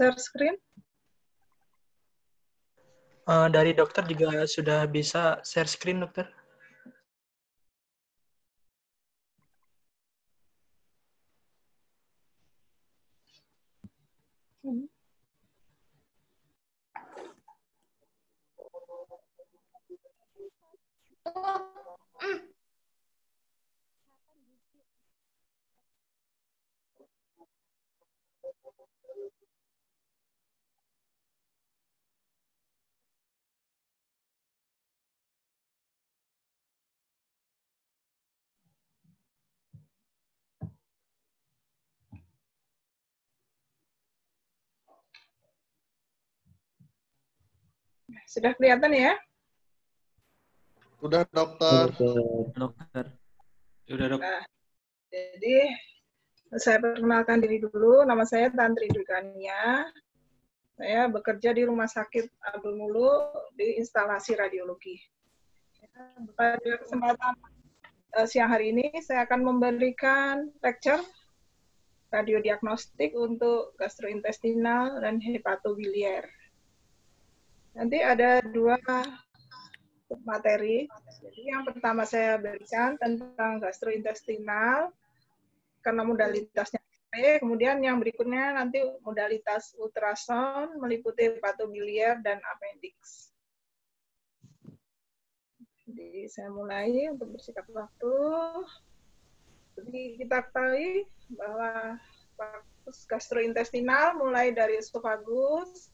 share screen? Uh, dari dokter juga sudah bisa share screen, dokter. Hmm. Sudah kelihatan ya? Sudah, dokter. Dokter. Sudah, dok. Nah, jadi saya perkenalkan diri dulu. Nama saya Tantri Dukania. Saya bekerja di Rumah Sakit Abdul Mulu di instalasi radiologi. Pada kesempatan uh, siang hari ini, saya akan memberikan lecture radiodiagnostik untuk gastrointestinal dan hepatobiliar. Nanti ada dua materi. Jadi yang pertama saya berikan tentang gastrointestinal karena modalitasnya. Kemudian yang berikutnya nanti modalitas ultrasound meliputi hepatobiliar dan appendix. Jadi saya mulai untuk bersikap waktu. Jadi kita ketahui bahwa gastrointestinal mulai dari esophagus,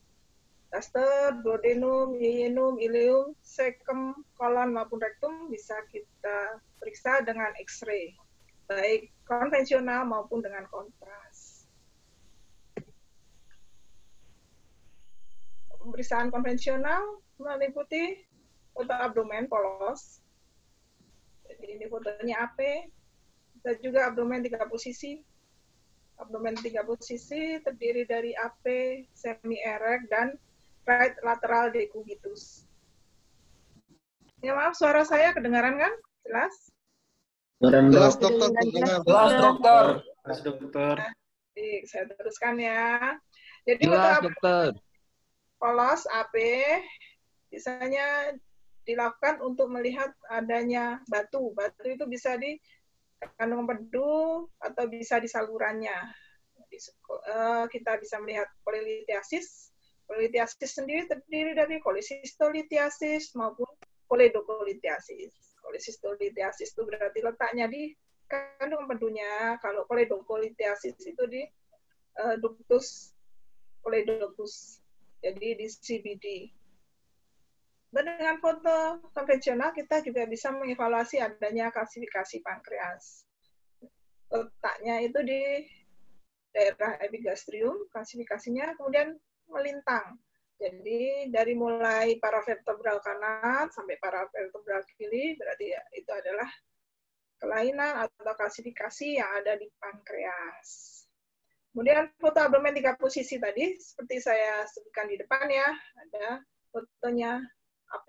Gaster, duodenum, yeyinum, ileum, sekem, kolon maupun rektum bisa kita periksa dengan X-ray, baik konvensional maupun dengan kontras. Pemeriksaan konvensional meliputi foto abdomen polos. Jadi ini fotonya AP. Dan juga abdomen tiga posisi. Abdomen tiga posisi terdiri dari AP, semi erect, dan right lateral decubitus. Ya maaf, suara saya kedengaran kan? Jelas? Jelas dokter. Jelas dokter. Jelas dokter. Baik, saya teruskan ya. Jadi Jelas untuk dokter. polos AP biasanya dilakukan untuk melihat adanya batu. Batu itu bisa di kandung empedu atau bisa di salurannya. Jadi, eh, kita bisa melihat polilitiasis, Kolitiasis sendiri terdiri dari kolisistolitiasis maupun koledokolitiasis. Kolisistolitiasis itu berarti letaknya di kandung empedunya. Kalau koledokolitiasis itu di uh, ductus koledokus. Jadi di CBD. Dan dengan foto konvensional kita juga bisa mengevaluasi adanya kalsifikasi pankreas. Letaknya itu di daerah epigastrium, kalsifikasinya, kemudian melintang. Jadi dari mulai paravertebral kanan sampai paravertebral kiri berarti ya, itu adalah kelainan atau kalsifikasi yang ada di pankreas. Kemudian foto abdomen tiga posisi tadi, seperti saya sebutkan di depan ya, ada fotonya AP,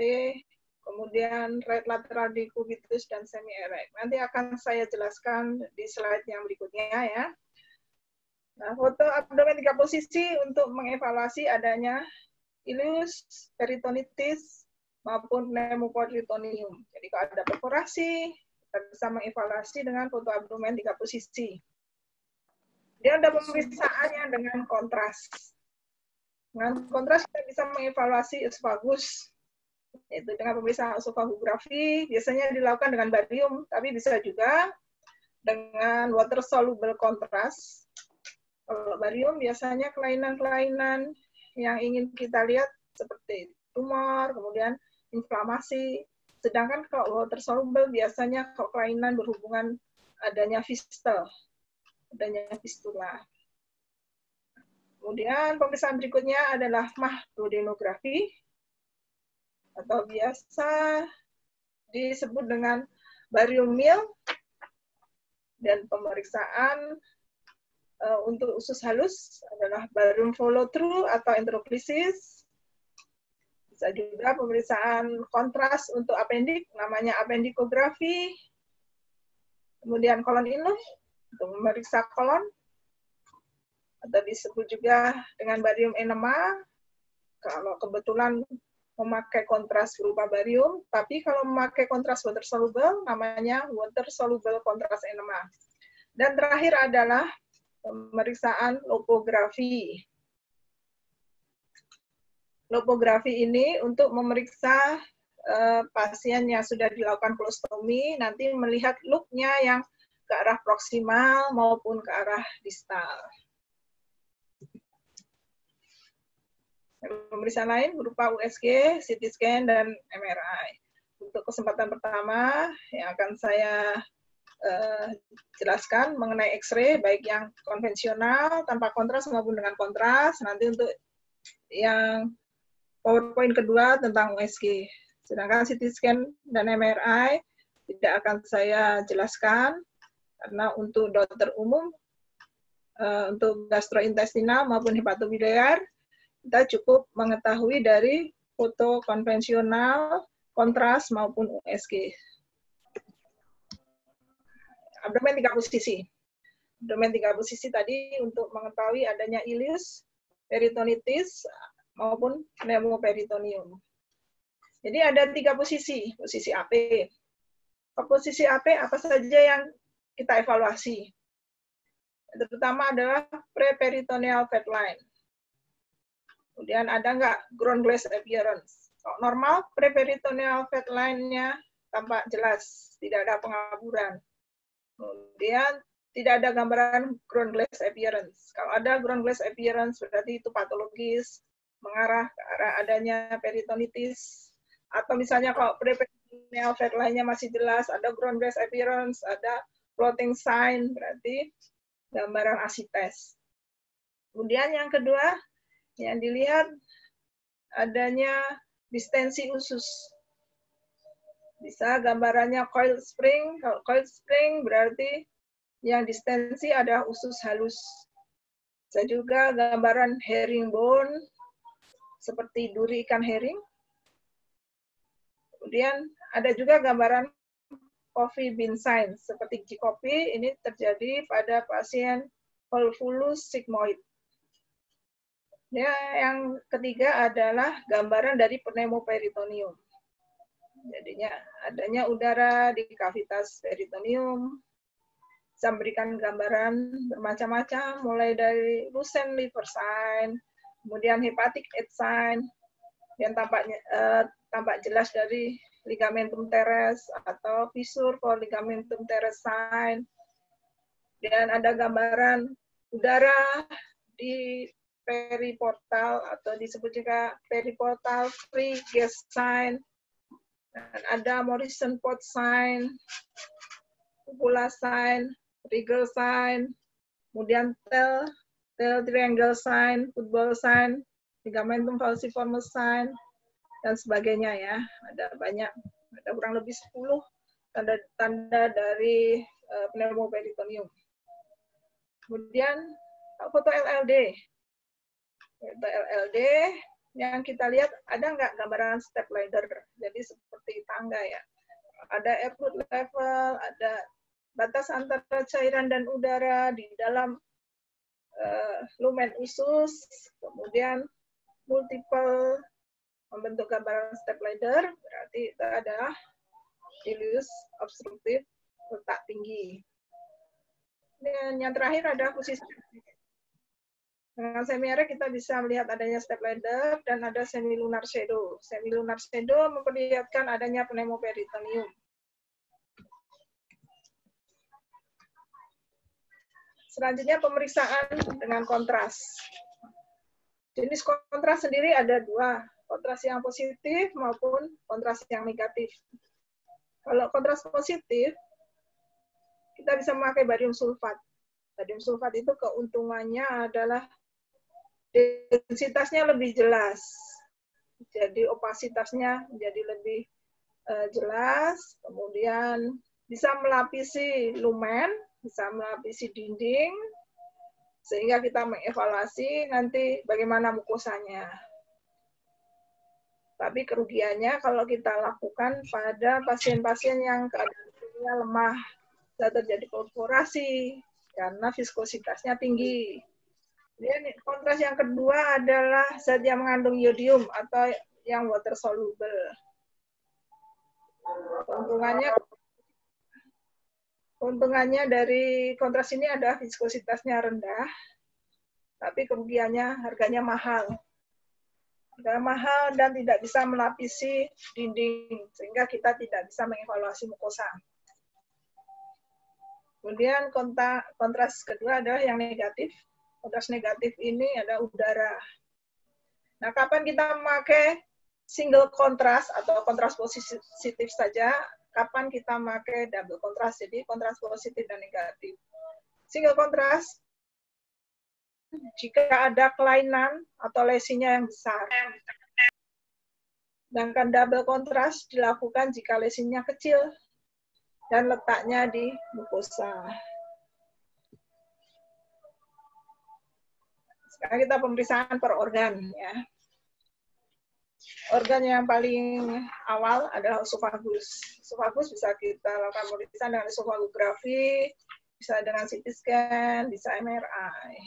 kemudian right lateral decubitus dan semi erect. Nanti akan saya jelaskan di slide yang berikutnya ya. Nah, foto abdomen tiga posisi untuk mengevaluasi adanya ilus, peritonitis, maupun pneumoperitoneum. Jadi kalau ada perforasi, kita bisa mengevaluasi dengan foto abdomen tiga posisi. Dia ada pemeriksaannya dengan kontras. Dengan kontras kita bisa mengevaluasi esophagus, yaitu dengan pemeriksaan esofagografi, biasanya dilakukan dengan barium, tapi bisa juga dengan water soluble kontras kalau barium biasanya kelainan-kelainan yang ingin kita lihat seperti tumor, kemudian inflamasi. Sedangkan kalau water soluble biasanya kalau kelainan berhubungan adanya fistel, adanya fistula. Kemudian pemeriksaan berikutnya adalah mahdodenografi atau biasa disebut dengan barium meal dan pemeriksaan uh, untuk usus halus adalah barium follow through atau enteroclysis. Bisa juga pemeriksaan kontras untuk apendik, namanya apendikografi. Kemudian kolon inlung untuk memeriksa kolon. atau disebut juga dengan barium enema kalau kebetulan memakai kontras berupa barium, tapi kalau memakai kontras water soluble namanya water soluble kontras enema. Dan terakhir adalah pemeriksaan lopografi. Lopografi ini untuk memeriksa uh, pasien yang sudah dilakukan kolostomi, nanti melihat looknya yang ke arah proksimal maupun ke arah distal. Pemeriksaan lain berupa USG, CT scan, dan MRI. Untuk kesempatan pertama yang akan saya uh, jelaskan mengenai X-ray, baik yang konvensional, tanpa kontras maupun dengan kontras. Nanti untuk yang PowerPoint kedua tentang USG. Sedangkan CT scan dan MRI tidak akan saya jelaskan, karena untuk dokter umum, uh, untuk gastrointestinal maupun hepatobiliar, kita cukup mengetahui dari foto konvensional, kontras maupun USG. Abdomen tiga posisi. Abdomen tiga posisi tadi untuk mengetahui adanya ileus, peritonitis, maupun pneumoperitonium. Jadi ada tiga posisi, posisi AP. Posisi AP apa saja yang kita evaluasi? Terutama adalah preperitoneal fat line. Kemudian ada nggak ground glass appearance? Kalau normal, preperitoneal fat line-nya tampak jelas, tidak ada pengaburan. Kemudian tidak ada gambaran ground glass appearance. Kalau ada ground glass appearance berarti itu patologis, mengarah ke arah adanya peritonitis. Atau misalnya kalau preperitoneal fat line-nya masih jelas, ada ground glass appearance, ada floating sign, berarti gambaran asites. Kemudian yang kedua, yang dilihat adanya distensi usus. Bisa gambarannya coil spring. Coil spring berarti yang distensi ada usus halus. Bisa juga gambaran herringbone seperti duri ikan herring. Kemudian ada juga gambaran coffee bean sign seperti G kopi ini terjadi pada pasien volvulus sigmoid. Ya, yang ketiga adalah gambaran dari pneumoperitonium. Jadinya adanya udara di kavitas peritonium, bisa memberikan gambaran bermacam-macam, mulai dari lucent liver sign, kemudian hepatic aid sign, yang tampaknya eh, tampak jelas dari ligamentum teres atau fisur for ligamentum teres sign, dan ada gambaran udara di periportal atau disebut juga periportal free gas sign. Dan ada Morrison pot sign, cupula sign, regal sign, kemudian tel, tel triangle sign, football sign, ligamentum falciformis sign, dan sebagainya ya. Ada banyak, ada kurang lebih 10 tanda-tanda dari uh, pneumoperitonium. Kemudian foto LLD yaitu LLD yang kita lihat ada nggak gambaran step ladder? Jadi seperti tangga ya. Ada airflow level ada batas antara cairan dan udara di dalam uh, lumen usus kemudian multiple membentuk gambaran step ladder berarti itu adalah ileus obstruktif letak tinggi. Dan yang terakhir ada posisi dengan semiare kita bisa melihat adanya step ladder dan ada semilunar shadow. Semilunar shadow memperlihatkan adanya pneumoperitoneum. Selanjutnya pemeriksaan dengan kontras. Jenis kontras sendiri ada dua, kontras yang positif maupun kontras yang negatif. Kalau kontras positif, kita bisa memakai barium sulfat. Barium sulfat itu keuntungannya adalah densitasnya lebih jelas. Jadi opasitasnya menjadi lebih uh, jelas, kemudian bisa melapisi lumen, bisa melapisi dinding, sehingga kita mengevaluasi nanti bagaimana mukosanya. Tapi kerugiannya kalau kita lakukan pada pasien-pasien yang keadaannya lemah, bisa terjadi korporasi karena viskositasnya tinggi Kemudian kontras yang kedua adalah zat yang mengandung iodium atau yang water soluble. Keuntungannya keuntungannya dari kontras ini adalah viskositasnya rendah, tapi kerugiannya harganya mahal. Harga mahal dan tidak bisa melapisi dinding, sehingga kita tidak bisa mengevaluasi mukosa. Kemudian kontras kedua adalah yang negatif, kontras negatif ini ada udara. Nah, kapan kita memakai single kontras atau kontras positif saja, kapan kita memakai double kontras, jadi kontras positif dan negatif. Single kontras, jika ada kelainan atau lesinya yang besar. Sedangkan double kontras dilakukan jika lesinya kecil dan letaknya di mukosa. Sekarang kita pemeriksaan per organ ya. Organ yang paling awal adalah esophagus. Esophagus bisa kita lakukan pemeriksaan dengan esofagografi, bisa dengan CT scan, bisa MRI.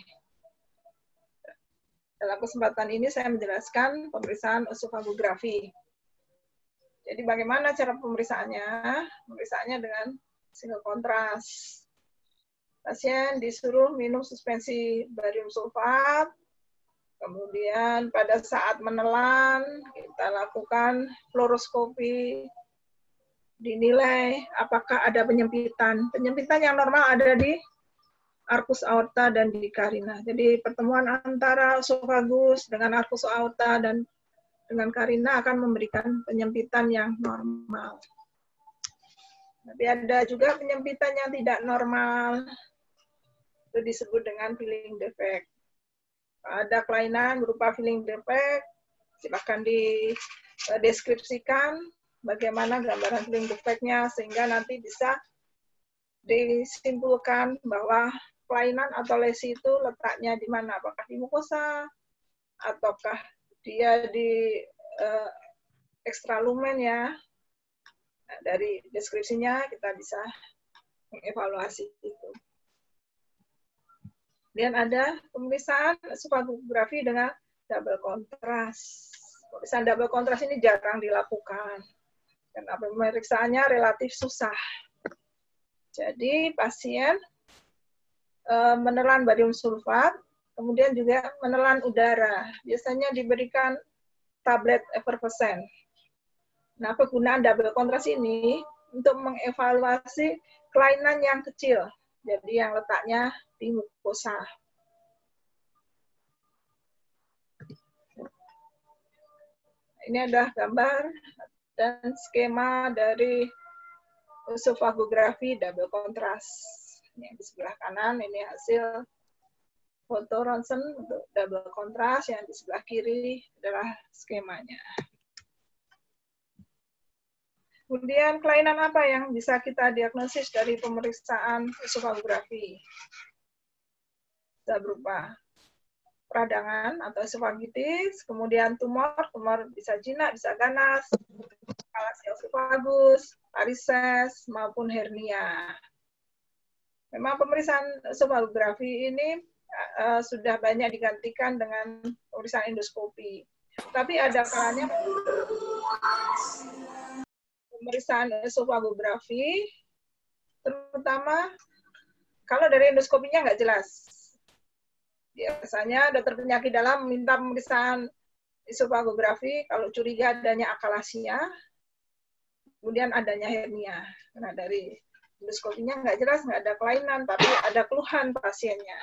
Dalam kesempatan ini saya menjelaskan pemeriksaan esofagografi. Jadi bagaimana cara pemeriksaannya? Pemeriksaannya dengan single kontras pasien disuruh minum suspensi barium sulfat. Kemudian pada saat menelan, kita lakukan fluoroskopi, dinilai apakah ada penyempitan. Penyempitan yang normal ada di arkus aorta dan di karina. Jadi pertemuan antara esophagus dengan arkus aorta dan dengan karina akan memberikan penyempitan yang normal. Tapi ada juga penyempitan yang tidak normal itu disebut dengan feeling defect. Ada kelainan berupa feeling defect, silakan dideskripsikan bagaimana gambaran feeling defect-nya sehingga nanti bisa disimpulkan bahwa kelainan atau lesi itu letaknya di mana, apakah di mukosa ataukah dia di uh, ekstralumen ya. Nah, dari deskripsinya kita bisa mengevaluasi itu. Kemudian ada pemeriksaan supagografi dengan double kontras. Pemeriksaan double kontras ini jarang dilakukan. Karena pemeriksaannya relatif susah. Jadi pasien e, menelan barium sulfat, kemudian juga menelan udara. Biasanya diberikan tablet effervescent. Nah, penggunaan double kontras ini untuk mengevaluasi kelainan yang kecil. Jadi yang letaknya di mukosa. Ini adalah gambar dan skema dari esofagografi double contrast. Ini di sebelah kanan ini hasil foto ronsen untuk double contrast, yang di sebelah kiri adalah skemanya. Kemudian kelainan apa yang bisa kita diagnosis dari pemeriksaan esofagografi? Bisa berupa peradangan atau esofagitis, kemudian tumor, tumor bisa jinak, bisa ganas, alasia esofagus, varises, maupun hernia. Memang pemeriksaan esofagografi ini uh, sudah banyak digantikan dengan pemeriksaan endoskopi. Tapi ada kalanya pemeriksaan esofagografi, terutama kalau dari endoskopinya nggak jelas. Biasanya dokter penyakit dalam minta pemeriksaan esofagografi kalau curiga adanya akalasia, kemudian adanya hernia. Nah dari endoskopinya nggak jelas, nggak ada kelainan, tapi ada keluhan pasiennya.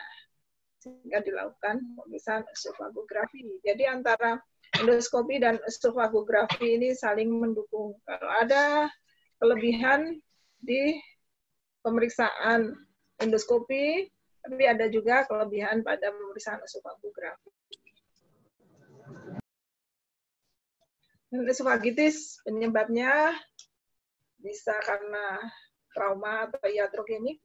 Sehingga dilakukan pemeriksaan esofagografi. Jadi antara endoskopi dan esofagografi ini saling mendukung. Kalau ada kelebihan di pemeriksaan endoskopi, tapi ada juga kelebihan pada pemeriksaan esofagografi. Esofagitis penyebabnya bisa karena trauma atau iatrogenik,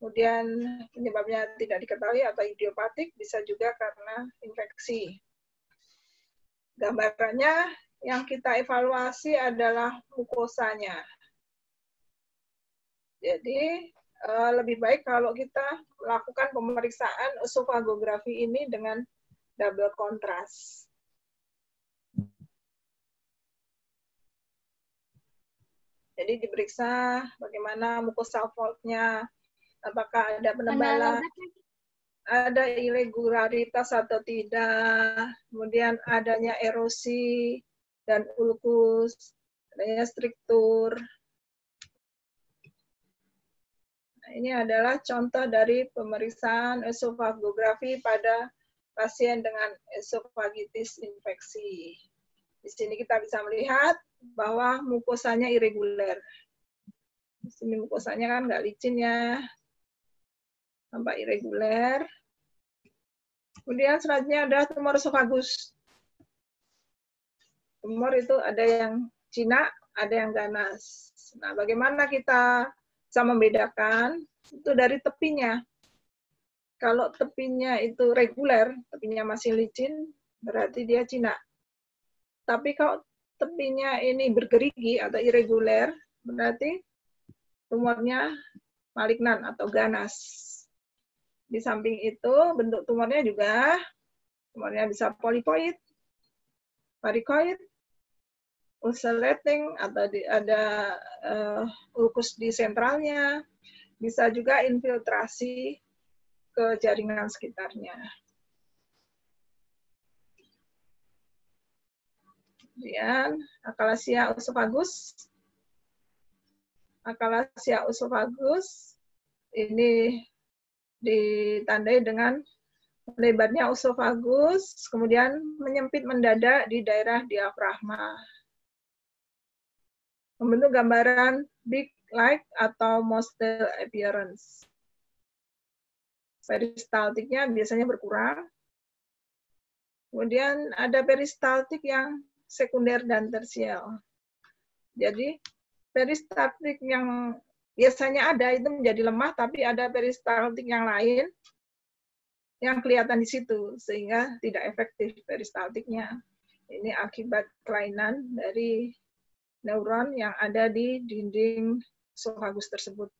kemudian penyebabnya tidak diketahui atau idiopatik, bisa juga karena infeksi. Gambarannya yang kita evaluasi adalah mukosanya. Jadi uh, lebih baik kalau kita melakukan pemeriksaan esofagografi ini dengan double kontras. Jadi diperiksa bagaimana fold-nya, apakah ada penebalan, ada irregularitas atau tidak, kemudian adanya erosi dan ulkus, adanya struktur. Nah, ini adalah contoh dari pemeriksaan esofagografi pada pasien dengan esofagitis infeksi. Di sini kita bisa melihat bahwa mukosanya irregular. Di sini mukosanya kan nggak licin ya, tampak irregular. Kemudian selanjutnya ada tumor esofagus. Tumor itu ada yang Cina, ada yang ganas. Nah, bagaimana kita bisa membedakan? Itu dari tepinya. Kalau tepinya itu reguler, tepinya masih licin, berarti dia Cina. Tapi kalau tepinya ini bergerigi atau irreguler, berarti tumornya malignan atau ganas. Di samping itu, bentuk tumornya juga, tumornya bisa polipoid, varikoid, ulcerating, atau di, ada uh, ulkus di sentralnya, bisa juga infiltrasi ke jaringan sekitarnya. Kemudian akalasia usofagus. Akalasia usofagus ini ditandai dengan lebarnya usofagus, kemudian menyempit mendadak di daerah diafragma. Membentuk gambaran big like atau mostel appearance. Peristaltiknya biasanya berkurang. Kemudian ada peristaltik yang sekunder dan tersial. Jadi peristaltik yang biasanya ada itu menjadi lemah, tapi ada peristaltik yang lain yang kelihatan di situ sehingga tidak efektif peristaltiknya. Ini akibat kelainan dari neuron yang ada di dinding esophagus tersebut.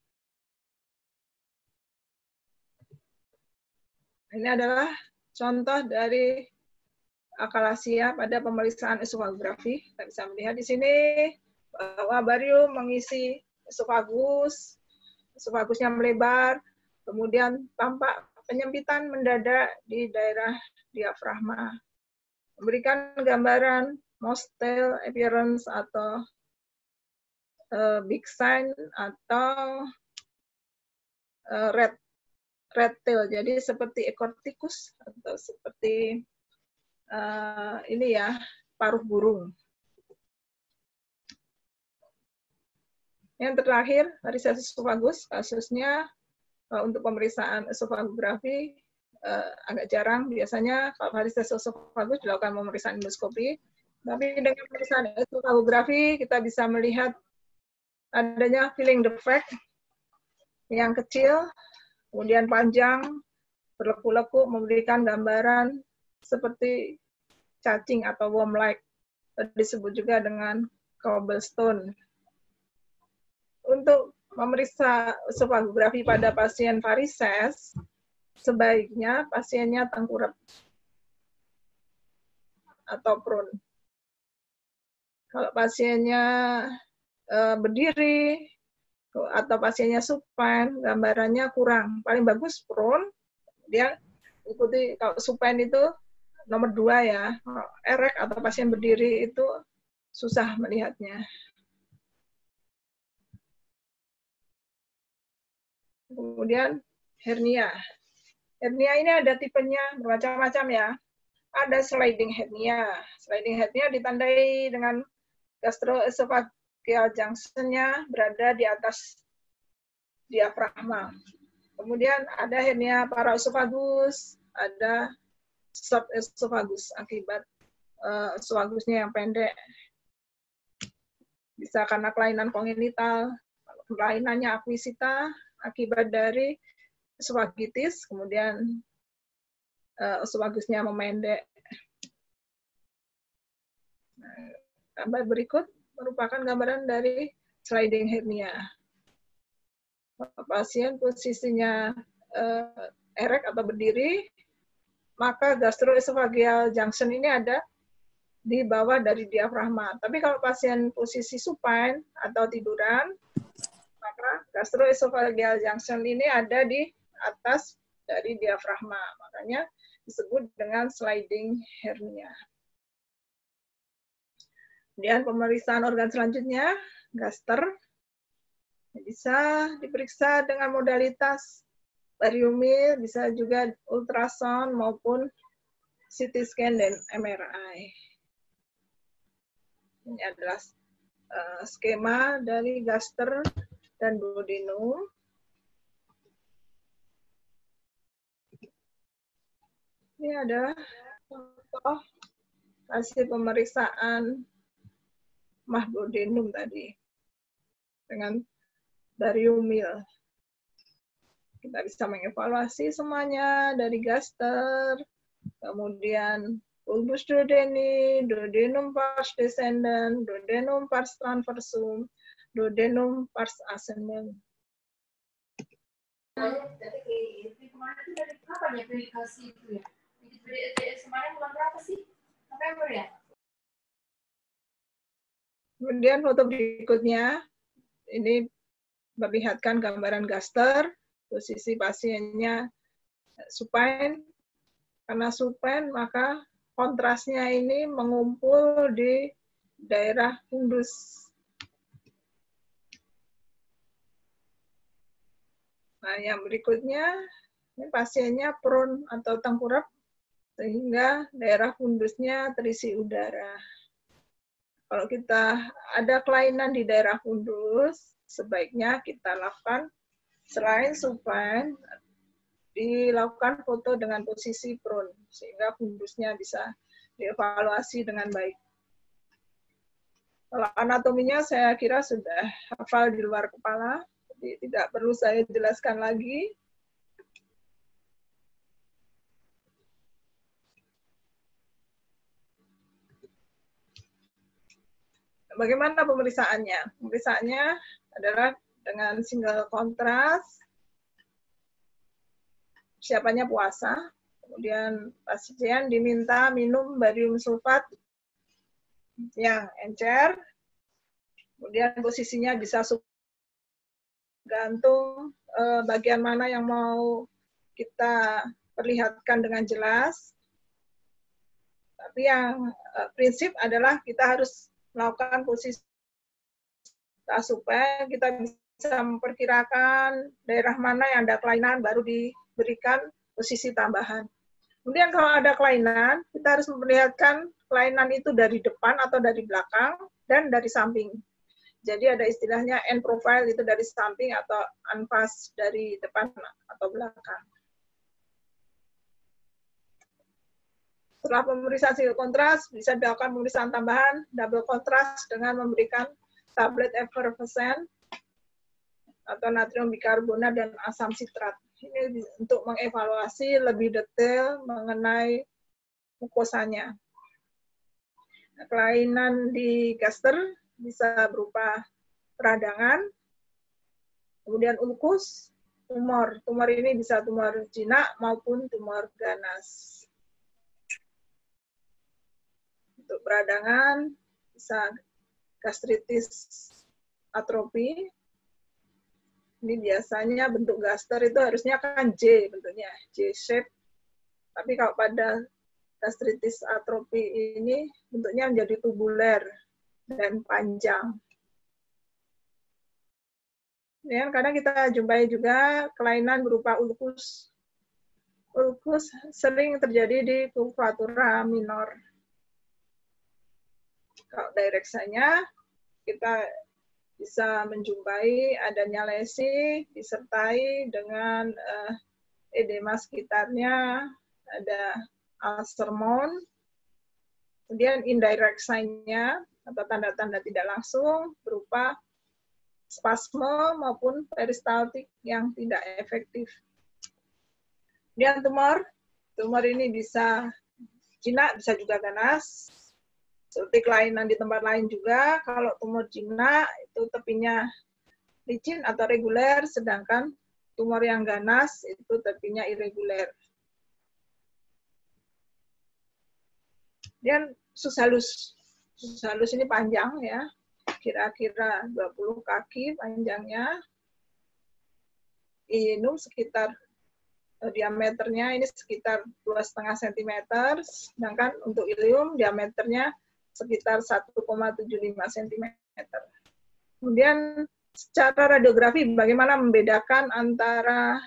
Ini adalah contoh dari akalasia pada pemeriksaan esofagografi. Kita bisa melihat di sini bahwa barium mengisi esofagus, esofagusnya melebar, kemudian tampak penyempitan mendadak di daerah diafragma. Memberikan gambaran mostel appearance atau uh, big sign atau uh, red red tail. Jadi seperti ekor tikus atau seperti uh, ini ya paruh burung. Yang terakhir, varises esofagus, kasusnya uh, untuk pemeriksaan esofagografi uh, agak jarang. Biasanya kalau varises esofagus dilakukan pemeriksaan endoskopi. Tapi dengan pemeriksaan esofagografi kita bisa melihat adanya filling defect yang kecil, kemudian panjang, berleku-leku, memberikan gambaran seperti cacing atau worm-like, disebut juga dengan cobblestone. Untuk memeriksa esofagografi pada pasien varises, sebaiknya pasiennya tengkurap atau prone. Kalau pasiennya uh, berdiri atau pasiennya supine, gambarannya kurang. Paling bagus prone, dia ikuti kalau supine itu nomor dua ya, erek atau pasien berdiri itu susah melihatnya. Kemudian hernia. Hernia ini ada tipenya bermacam-macam ya. Ada sliding hernia. Sliding hernia ditandai dengan gastroesophageal junction-nya berada di atas diafragma. Kemudian ada hernia paraesophagus, ada subesophagus akibat uh, esofagusnya yang pendek. Bisa karena kelainan kongenital, kelainannya akuisita akibat dari esophagitis, kemudian uh, esofagusnya memendek. Nah, gambar berikut merupakan gambaran dari sliding hernia. pasien posisinya uh, erek atau berdiri, maka gastroesophageal junction ini ada di bawah dari diafragma. Tapi kalau pasien posisi supine atau tiduran, gastroesophageal junction ini ada di atas dari diafragma. Makanya disebut dengan sliding hernia. Kemudian pemeriksaan organ selanjutnya, gaster. Bisa diperiksa dengan modalitas bariumir, bisa juga ultrasound maupun CT scan dan MRI. Ini adalah uh, skema dari gaster dan duodenum. Ini ada contoh hasil pemeriksaan mahdudenum tadi dengan bariumil. Kita bisa mengevaluasi semuanya dari gaster, kemudian bulbus duodeni, duodenum pars descendant, duodenum pars transversum, duodenum pars ya? Kemudian foto berikutnya, ini memperlihatkan gambaran gaster, posisi pasiennya supine. Karena supine, maka kontrasnya ini mengumpul di daerah fundus. Nah, yang berikutnya, ini pasiennya prone atau tengkurap, sehingga daerah fundusnya terisi udara. Kalau kita ada kelainan di daerah fundus, sebaiknya kita lakukan selain supine, dilakukan foto dengan posisi prone, sehingga fundusnya bisa dievaluasi dengan baik. Kalau anatominya saya kira sudah hafal di luar kepala, tidak perlu saya jelaskan lagi. Bagaimana pemeriksaannya? Pemeriksaannya adalah dengan single kontras, siapanya puasa, kemudian pasien diminta minum barium sulfat yang encer, kemudian posisinya bisa gantung eh, bagian mana yang mau kita perlihatkan dengan jelas. Tapi yang eh, prinsip adalah kita harus melakukan posisi supaya kita bisa memperkirakan daerah mana yang ada kelainan baru diberikan posisi tambahan. Kemudian kalau ada kelainan, kita harus memperlihatkan kelainan itu dari depan atau dari belakang dan dari samping. Jadi ada istilahnya end profile itu dari samping atau unpass dari depan atau belakang. Setelah pemeriksaan single kontras, bisa dilakukan pemeriksaan tambahan double kontras dengan memberikan tablet effervescent atau natrium bikarbonat dan asam sitrat. Ini untuk mengevaluasi lebih detail mengenai mukosanya. Kelainan di gaster bisa berupa peradangan, kemudian ulkus, tumor. Tumor ini bisa tumor jinak maupun tumor ganas. Untuk peradangan bisa gastritis atrofi. Ini biasanya bentuk gaster itu harusnya kan J bentuknya, J shape. Tapi kalau pada gastritis atrofi ini bentuknya menjadi tubuler dan panjang. Ya, kadang kita jumpai juga kelainan berupa ulkus. Ulkus sering terjadi di purpura minor kalau direksanya kita bisa menjumpai adanya lesi disertai dengan uh, edema sekitarnya, ada alsermon, kemudian indirect sign-nya atau tanda-tanda tidak langsung berupa spasme maupun peristaltik yang tidak efektif. Kemudian tumor, tumor ini bisa jinak, bisa juga ganas, seperti kelainan di tempat lain juga, kalau tumor jinak itu tepinya licin atau reguler, sedangkan tumor yang ganas itu tepinya irreguler. Dan usus halus. Ini panjang ya, kira-kira 20 kaki panjangnya. Inum sekitar eh, diameternya ini sekitar 2,5 cm, sedangkan untuk ilium diameternya sekitar 1,75 cm. Kemudian secara radiografi bagaimana membedakan antara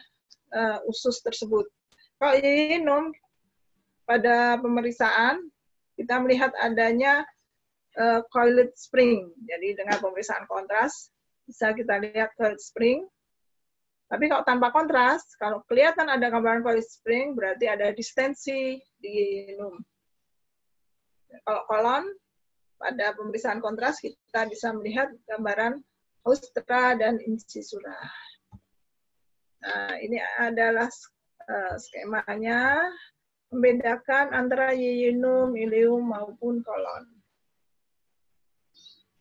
uh, usus tersebut. Kalau ilium pada pemeriksaan kita melihat adanya uh, coiled spring. Jadi dengan pemeriksaan kontras bisa kita lihat coiled spring. Tapi kalau tanpa kontras, kalau kelihatan ada gambaran coiled spring, berarti ada distensi di num. Kalau kolon, pada pemeriksaan kontras kita bisa melihat gambaran austra dan incisura. Nah, ini adalah uh, skemanya membedakan antara yeyunum, ilium maupun kolon.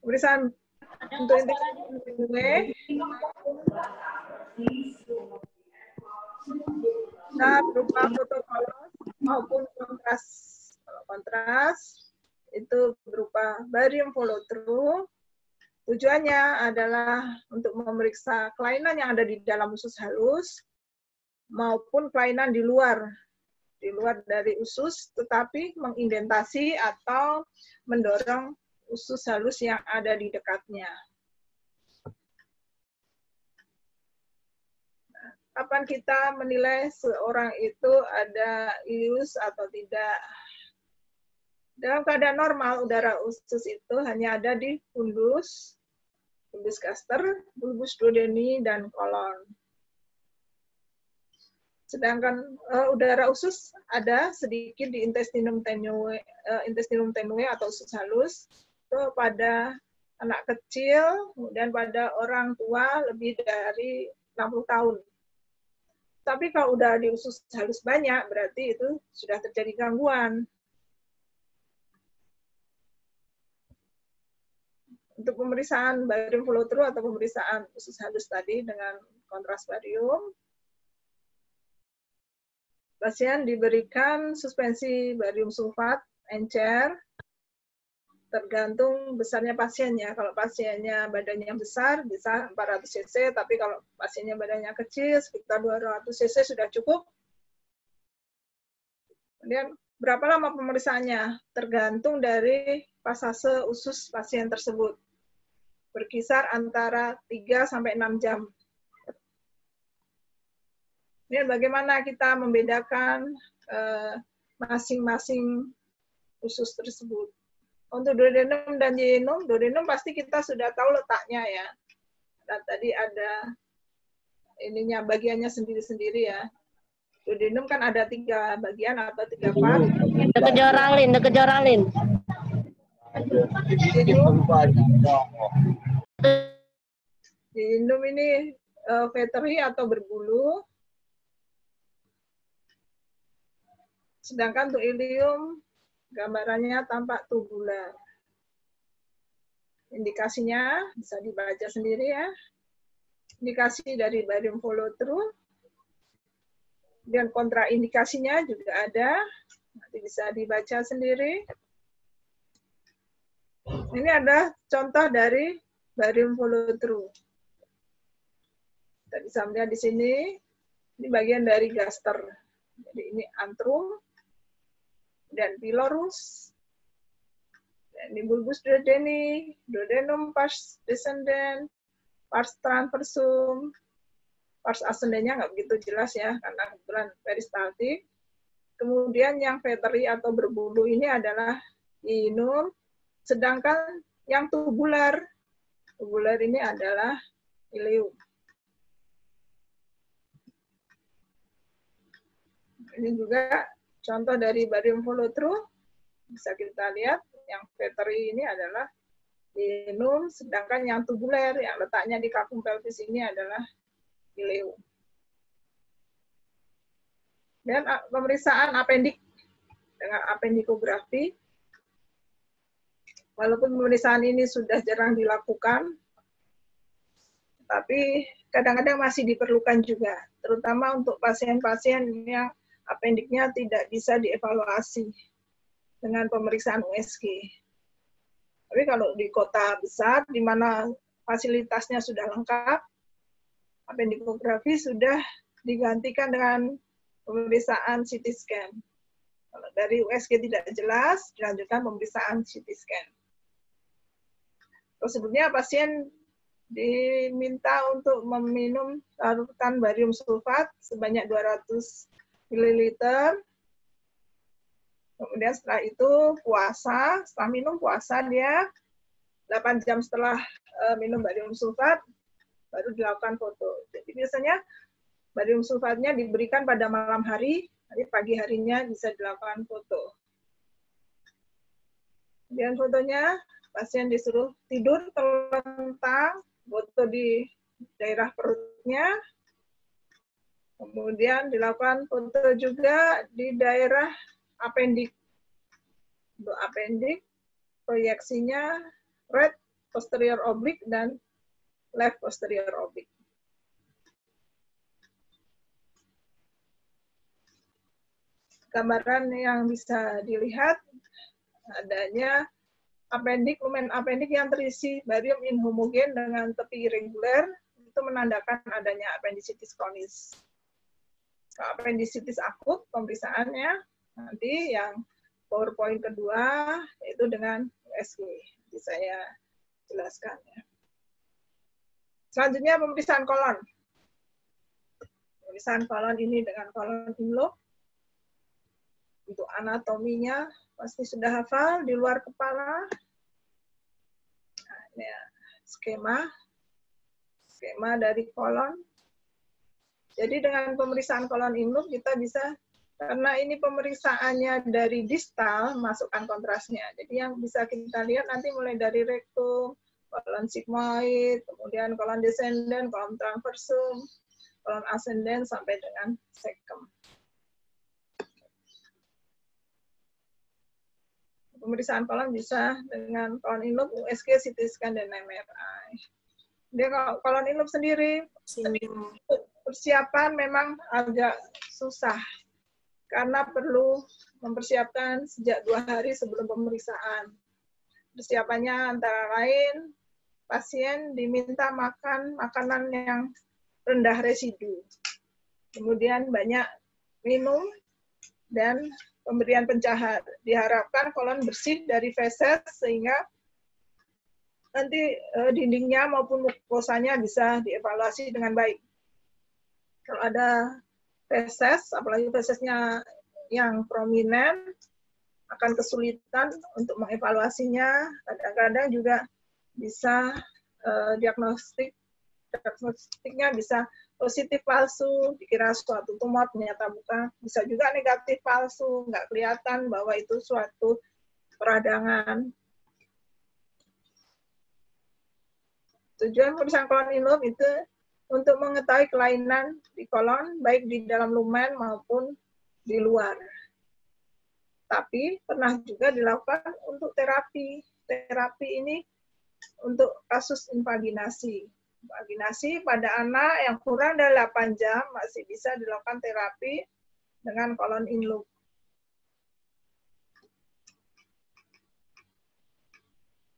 Pemeriksaan untuk intisari nah berupa fotokolon maupun kontras. Kalau kontras itu berupa barium follow through. Tujuannya adalah untuk memeriksa kelainan yang ada di dalam usus halus maupun kelainan di luar di luar dari usus, tetapi mengindentasi atau mendorong usus halus yang ada di dekatnya. Kapan kita menilai seorang itu ada ius atau tidak? Dalam keadaan normal, udara usus itu hanya ada di fundus, fundus gaster, bulbus duodeni, dan kolon. Sedangkan uh, udara usus ada sedikit di intestinum tenue, uh, intestinum tenue atau usus halus itu pada anak kecil dan pada orang tua lebih dari 60 tahun. Tapi kalau udah di usus halus banyak, berarti itu sudah terjadi gangguan. Untuk pemeriksaan barium flow through atau pemeriksaan usus halus tadi dengan kontras barium, pasien diberikan suspensi barium sulfat encer tergantung besarnya pasiennya. Kalau pasiennya badannya besar bisa 400 cc, tapi kalau pasiennya badannya kecil sekitar 200 cc sudah cukup. Kemudian berapa lama pemeriksaannya? Tergantung dari pasase usus pasien tersebut. Berkisar antara 3 sampai 6 jam. Ini bagaimana kita membedakan eh, masing-masing usus tersebut. Untuk duodenum dan jejunum, duodenum pasti kita sudah tahu letaknya ya. Dan tadi ada ininya bagiannya sendiri-sendiri ya. Duodenum kan ada tiga bagian atau tiga part. Deket joralin. Jejunum ini uh, veteri atau berbulu, Sedangkan untuk ilium, gambarannya tampak tubular. Indikasinya bisa dibaca sendiri ya. Indikasi dari barium follow through. Dan kontraindikasinya juga ada. Nanti bisa dibaca sendiri. Ini ada contoh dari barium follow through. Kita bisa melihat di sini, ini bagian dari gaster. Jadi ini antrum, dan pilorus, dan di bulbus duodeni, duodenum pars descendent, pars transversum, pars ascendennya nggak begitu jelas ya, karena kebetulan peristaltik. Kemudian yang veteri atau berbulu ini adalah inum, sedangkan yang tubular, tubular ini adalah ileum. Ini juga Contoh dari barium follow through bisa kita lihat yang veteri ini adalah inum, sedangkan yang tubuler yang letaknya di kakung pelvis ini adalah ileum. Dan pemeriksaan apendik dengan apendikografi, walaupun pemeriksaan ini sudah jarang dilakukan, tapi kadang-kadang masih diperlukan juga, terutama untuk pasien-pasien yang appendiknya tidak bisa dievaluasi dengan pemeriksaan USG. Tapi kalau di kota besar, di mana fasilitasnya sudah lengkap, appendikografi sudah digantikan dengan pemeriksaan CT scan. Kalau dari USG tidak jelas, dilanjutkan pemeriksaan CT scan. Prosedurnya pasien diminta untuk meminum larutan barium sulfat sebanyak 200 ml. Kemudian setelah itu puasa, setelah minum puasa dia 8 jam setelah uh, minum barium sulfat baru dilakukan foto. Jadi biasanya barium sulfatnya diberikan pada malam hari, nanti pagi harinya bisa dilakukan foto. Kemudian fotonya pasien disuruh tidur terlentang foto di daerah perutnya. Kemudian dilakukan foto juga di daerah apendik. Untuk apendik, proyeksinya right posterior oblique dan left posterior oblique. Gambaran yang bisa dilihat adanya apendik, lumen apendik yang terisi barium inhomogen dengan tepi irregular itu menandakan adanya appendicitis kronis. Kalau appendicitis akut, pemeriksaannya nanti yang PowerPoint kedua yaitu dengan USG. Nanti saya jelaskan ya. Selanjutnya pemeriksaan kolon. Pemeriksaan kolon ini dengan kolon inlo. Untuk anatominya pasti sudah hafal di luar kepala. Nah, ini ya, skema skema dari kolon. Jadi dengan pemeriksaan kolon induk kita bisa karena ini pemeriksaannya dari distal masukkan kontrasnya. Jadi yang bisa kita lihat nanti mulai dari rektum, kolon sigmoid, kemudian kolon descendant, kolon transversum, kolon ascendant sampai dengan secum. pemeriksaan kolon bisa dengan kolon inlub, USG, CT scan, dan MRI. Dia kalau kolon inlub sendiri, persiapan memang agak susah karena perlu mempersiapkan sejak dua hari sebelum pemeriksaan. Persiapannya antara lain pasien diminta makan makanan yang rendah residu. Kemudian banyak minum dan pemberian pencahar. Diharapkan kolon bersih dari feses sehingga nanti uh, dindingnya maupun mukosanya bisa dievaluasi dengan baik. Kalau ada feses, apalagi fesesnya yang prominent, akan kesulitan untuk mengevaluasinya. Kadang-kadang juga bisa uh, diagnostik diagnostiknya bisa positif palsu, dikira suatu tumor, ternyata bukan. Bisa juga negatif palsu, nggak kelihatan bahwa itu suatu peradangan. Tujuan pemeriksaan kolon inlum itu untuk mengetahui kelainan di kolon, baik di dalam lumen maupun di luar. Tapi pernah juga dilakukan untuk terapi. Terapi ini untuk kasus invaginasi Vaginasi pada anak yang kurang dari 8 jam masih bisa dilakukan terapi dengan kolon inloop.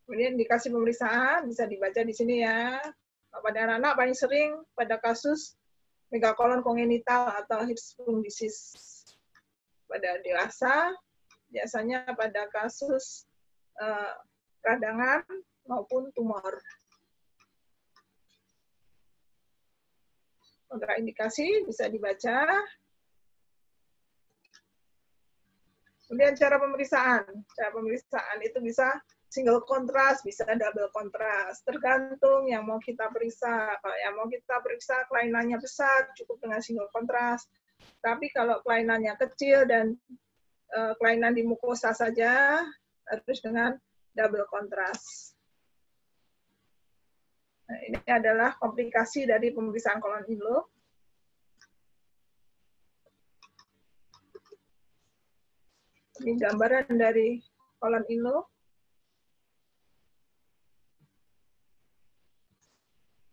Kemudian dikasih pemeriksaan, bisa dibaca di sini ya. Pada anak-anak paling sering pada kasus megakolon kongenital atau Hirschsprung disease. Pada dewasa, biasanya pada kasus uh, radangan maupun tumor. kontraindikasi bisa dibaca. Kemudian cara pemeriksaan. Cara pemeriksaan itu bisa single kontras, bisa double kontras. Tergantung yang mau kita periksa. Kalau yang mau kita periksa kelainannya besar, cukup dengan single kontras. Tapi kalau kelainannya kecil dan uh, kelainan di mukosa saja, harus dengan double kontras. Nah, ini adalah komplikasi dari pemeriksaan kolon ilo. Ini gambaran dari kolon ilo.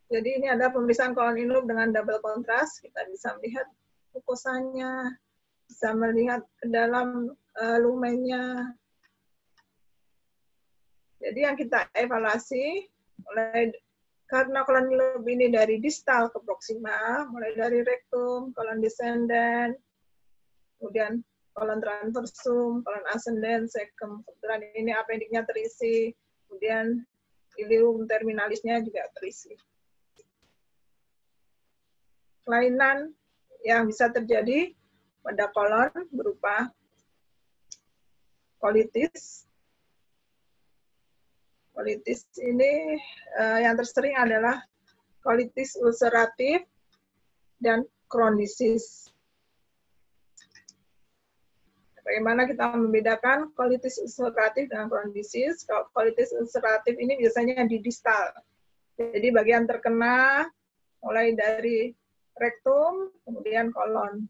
Jadi ini ada pemeriksaan kolon induk dengan double kontras. Kita bisa melihat mukosanya, bisa melihat ke dalam uh, lumennya. Jadi yang kita evaluasi mulai karena kolon induk ini dari distal ke proksimal, mulai dari rektum, kolon descendant, kemudian kolon transversum, kolon ascendent, secum. Kebetulan ini apendiknya terisi, kemudian ilium terminalisnya juga terisi kelainan yang bisa terjadi pada kolon berupa kolitis. Kolitis ini uh, yang tersering adalah kolitis ulceratif dan kronisis. Bagaimana kita membedakan kolitis ulceratif dengan kronisis? Kalau kolitis ulceratif ini biasanya di distal. Jadi bagian terkena mulai dari rektum, kemudian kolon.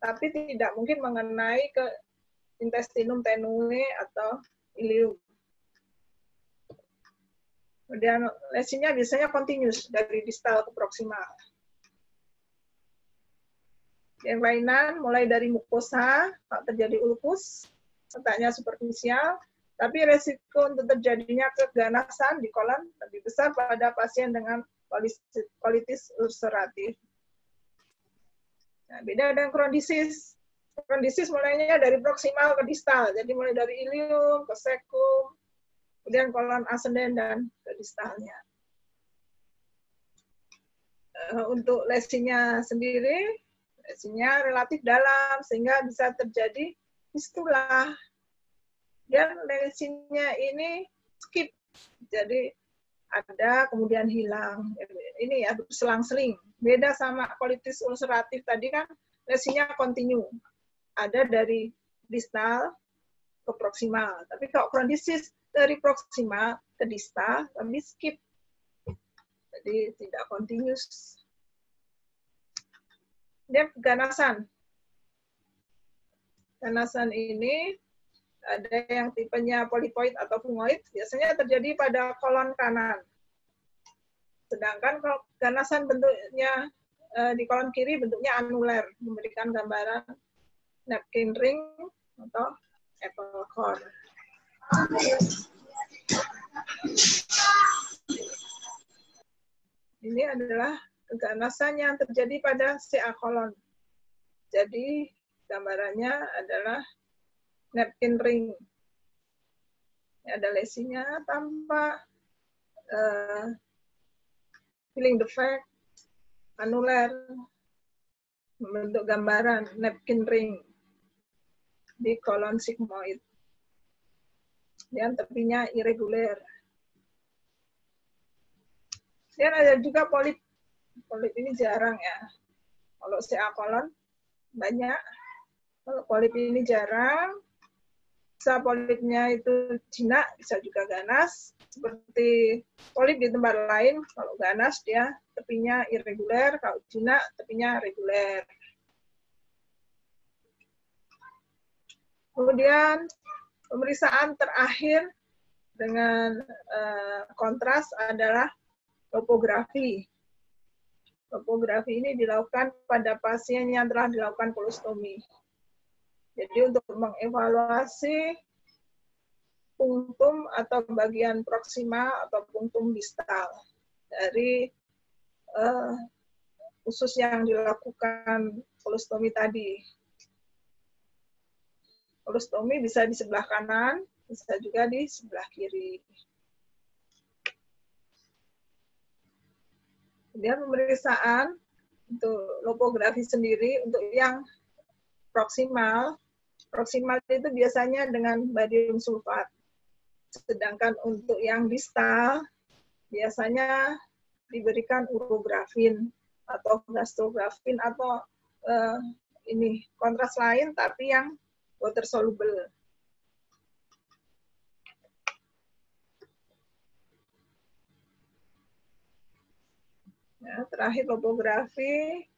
Tapi tidak mungkin mengenai ke intestinum tenue atau ilium. Kemudian lesinya biasanya continuous dari distal ke proksimal. Yang lainan mulai dari mukosa, terjadi ulkus, letaknya superficial, tapi resiko untuk terjadinya keganasan di kolon lebih besar pada pasien dengan kolitis ulceratif. Nah, beda dengan kronisis. Kronisis mulainya dari proksimal ke distal, jadi mulai dari ilium ke sekum, kemudian kolon ascendent dan ke distalnya. Uh, untuk lesinya sendiri, lesinya relatif dalam sehingga bisa terjadi fistula. Dan lesinya ini skip, jadi ada kemudian hilang. Ini ya selang-seling. Beda sama kolitis ulceratif tadi kan lesinya kontinu. Ada dari distal ke proksimal. Tapi kalau kronisis dari proksimal ke distal, kami skip. Jadi tidak continuous. Dia ganasan. Ganasan ini ada yang tipenya polipoid atau fungoid, biasanya terjadi pada kolon kanan. Sedangkan kalau ganasan bentuknya eh, di kolon kiri bentuknya anuler, memberikan gambaran napkin ring atau apple core. Ini adalah keganasan yang terjadi pada CA kolon. Jadi gambarannya adalah napkin ring. Ini ada lesinya tanpa uh, filling defect, anuler, membentuk gambaran napkin ring di kolon sigmoid. Dan tepinya irregular. Dan ada juga polip. Polip ini jarang ya. Kalau CA kolon banyak. Kalau polip ini jarang, bisa polipnya itu jinak, bisa juga ganas. Seperti polip di tempat lain, kalau ganas dia tepinya irregular, kalau jinak tepinya reguler. Kemudian pemeriksaan terakhir dengan uh, kontras adalah topografi. Topografi ini dilakukan pada pasien yang telah dilakukan kolostomi. Jadi untuk mengevaluasi punktum atau bagian proksimal atau punktum distal dari uh, usus yang dilakukan kolostomi tadi. Kolostomi bisa di sebelah kanan, bisa juga di sebelah kiri. Kemudian pemeriksaan untuk lopografi sendiri untuk yang proksimal Proksimal itu biasanya dengan barium sulfat. Sedangkan untuk yang distal biasanya diberikan urografin atau gastrografin atau uh, ini kontras lain tapi yang water soluble. Ya, terakhir topografi.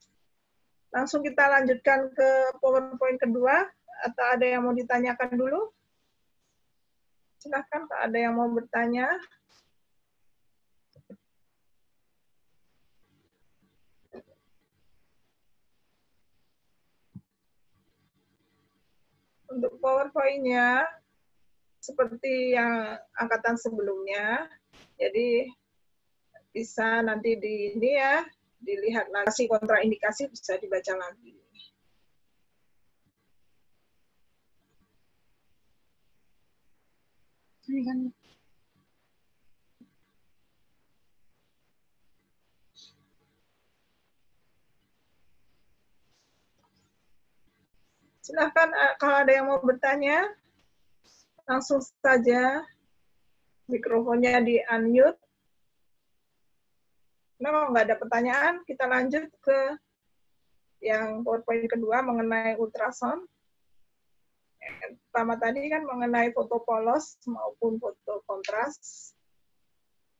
Langsung kita lanjutkan ke PowerPoint kedua atau ada yang mau ditanyakan dulu? Silahkan Pak, ada yang mau bertanya? Untuk PowerPoint-nya, seperti yang angkatan sebelumnya, jadi bisa nanti di ini ya, dilihat lagi kontraindikasi bisa dibaca lagi. Silahkan eh, kalau ada yang mau bertanya, langsung saja mikrofonnya di unmute. Nah, kalau nggak ada pertanyaan, kita lanjut ke yang PowerPoint kedua mengenai ultrasound. Pertama tadi kan mengenai foto polos maupun foto kontras.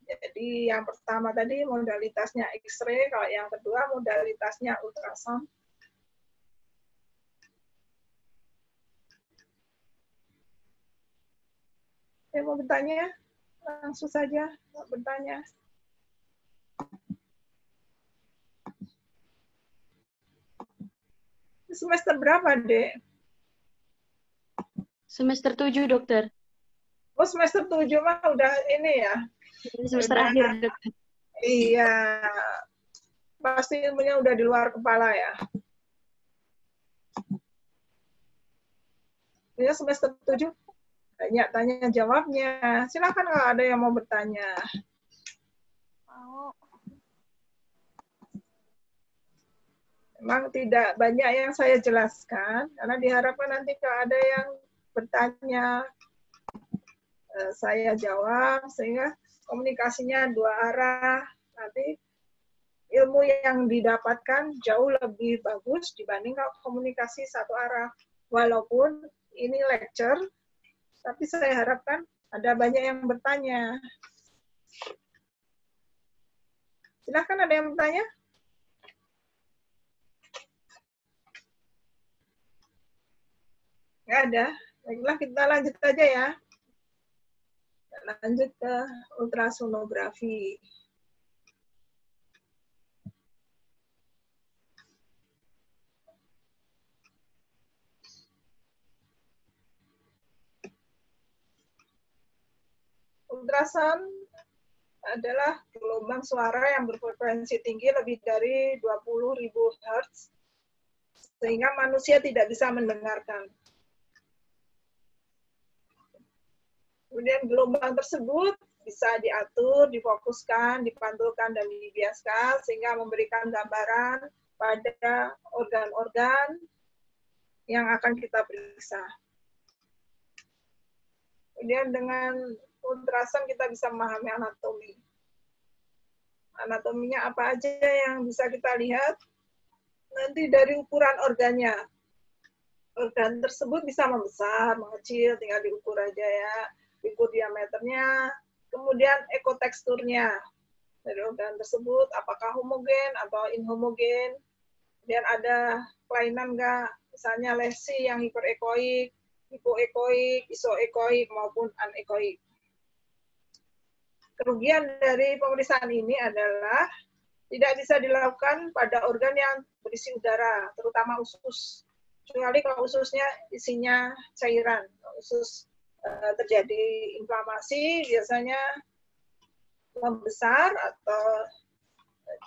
Jadi yang pertama tadi modalitasnya X-ray, kalau yang kedua modalitasnya ultrasound. Saya mau bertanya, langsung saja bertanya. Semester berapa, Dek? Semester 7, dokter. Oh, semester 7 mah udah ini ya. Semester Udah. akhir, dokter. Iya. Pasti ilmunya udah di luar kepala ya. Ya, semester 7 banyak tanya jawabnya. Silakan kalau ada yang mau bertanya. Memang tidak banyak yang saya jelaskan, karena diharapkan nanti kalau ada yang bertanya, eh, saya jawab, sehingga komunikasinya dua arah. Nanti ilmu yang didapatkan jauh lebih bagus dibanding kalau komunikasi satu arah. Walaupun ini lecture, tapi saya harapkan ada banyak yang bertanya. Silahkan ada yang bertanya? Nggak ada. Baiklah, kita lanjut aja ya. Lanjut ke ultrasonografi. Ultrasound adalah gelombang suara yang berfrekuensi tinggi lebih dari 20.000 Hz sehingga manusia tidak bisa mendengarkan. Kemudian gelombang tersebut bisa diatur, difokuskan, dipantulkan, dan dibiaskan sehingga memberikan gambaran pada organ-organ yang akan kita periksa. Kemudian dengan ultrasound kita bisa memahami anatomi. Anatominya apa aja yang bisa kita lihat? Nanti dari ukuran organnya. Organ tersebut bisa membesar, mengecil, tinggal diukur aja ya. Diukur diameternya, kemudian ekoteksturnya dari organ tersebut, apakah homogen atau inhomogen, kemudian ada kelainan enggak, misalnya lesi yang hiperekoik, hipoekoik, isoekoik, maupun anekoik. Kerugian dari pemeriksaan ini adalah tidak bisa dilakukan pada organ yang berisi udara, terutama usus. Kecuali kalau ususnya isinya cairan. Usus terjadi inflamasi, biasanya membesar atau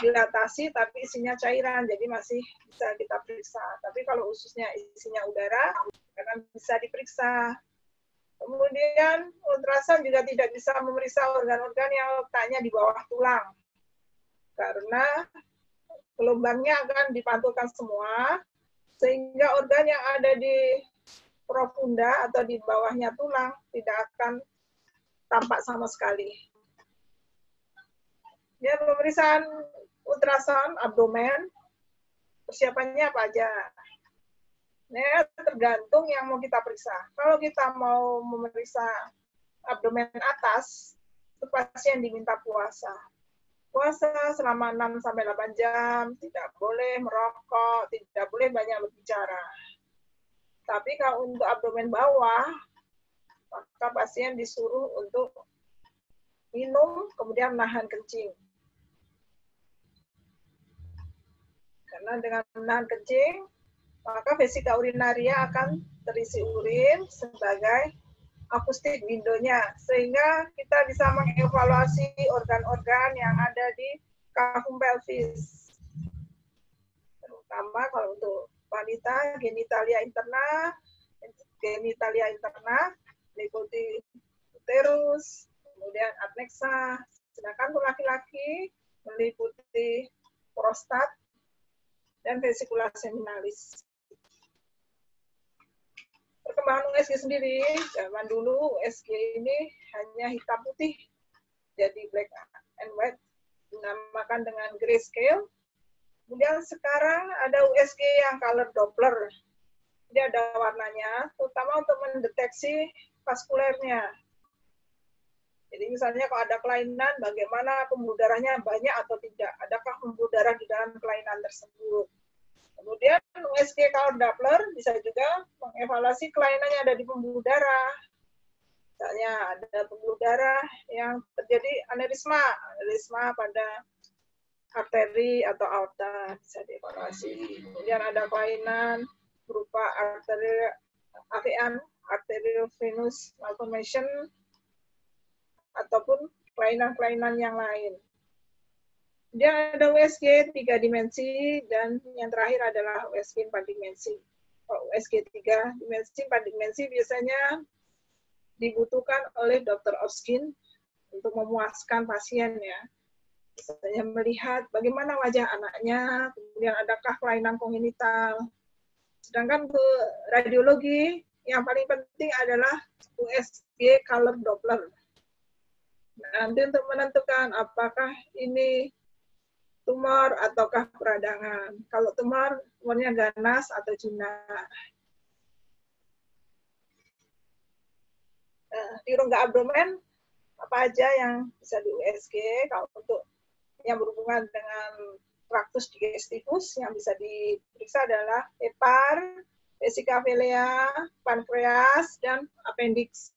dilatasi tapi isinya cairan, jadi masih bisa kita periksa. Tapi kalau ususnya isinya udara, akan bisa diperiksa. Kemudian ultrasound juga tidak bisa memeriksa organ-organ yang letaknya di bawah tulang. Karena gelombangnya akan dipantulkan semua, sehingga organ yang ada di profunda atau di bawahnya tulang tidak akan tampak sama sekali. Ya, pemeriksaan ultrasound abdomen, persiapannya apa aja? Nah, tergantung yang mau kita periksa. Kalau kita mau memeriksa abdomen atas, itu pasien diminta puasa. Puasa selama 6 sampai 8 jam, tidak boleh merokok, tidak boleh banyak berbicara. Tapi kalau untuk abdomen bawah, maka pasien disuruh untuk minum, kemudian menahan kencing. Karena dengan menahan kencing, maka vesika urinaria akan terisi urin sebagai akustik windownya sehingga kita bisa mengevaluasi organ-organ yang ada di kahum pelvis terutama kalau untuk wanita genitalia interna genitalia interna meliputi uterus kemudian adnexa sedangkan untuk laki-laki meliputi prostat dan vesikula seminalis perkembangan USG sendiri, zaman dulu USG ini hanya hitam putih, jadi black and white, dinamakan dengan grayscale. Kemudian sekarang ada USG yang color Doppler. Jadi ada warnanya, terutama untuk mendeteksi vaskulernya. Jadi misalnya kalau ada kelainan, bagaimana pembuluh darahnya banyak atau tidak? Adakah pembuluh darah di dalam kelainan tersebut? Kemudian USG color Doppler bisa juga mengevaluasi kelainan yang ada di pembuluh darah. Misalnya ada pembuluh darah yang terjadi aneurisma, aneurisma pada arteri atau aorta bisa dievaluasi. Kemudian ada kelainan berupa arteri AVN, arteriovenous malformation, ataupun kelainan-kelainan yang lain. Dia ada USG tiga dimensi dan yang terakhir adalah USG empat dimensi. USG tiga dimensi empat dimensi biasanya dibutuhkan oleh dokter of skin untuk memuaskan pasien ya. Misalnya melihat bagaimana wajah anaknya, kemudian adakah kelainan kongenital. Sedangkan ke radiologi yang paling penting adalah USG color Doppler. Nanti untuk menentukan apakah ini tumor ataukah peradangan. Kalau tumor, tumornya ganas atau jinak. Nah, di rongga abdomen, apa aja yang bisa di USG? Kalau untuk yang berhubungan dengan traktus digestivus, yang bisa diperiksa adalah hepar, vesika velea, pankreas, dan appendix.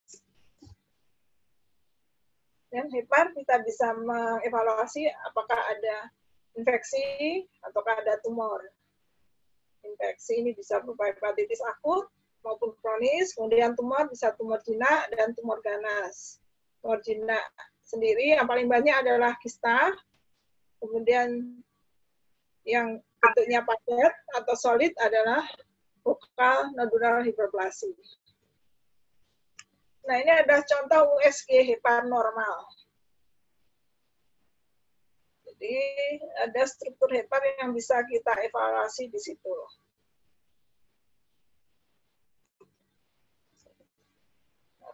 Dan hepar kita bisa mengevaluasi apakah ada infeksi ataukah ada tumor. Infeksi ini bisa berupa hepatitis akut maupun kronis, kemudian tumor bisa tumor jinak dan tumor ganas. Tumor jinak sendiri yang paling banyak adalah kista, kemudian yang bentuknya padat atau solid adalah vokal nodular hiperplasi. Nah, ini ada contoh USG hepar normal. Jadi ada struktur hepar yang bisa kita evaluasi di situ.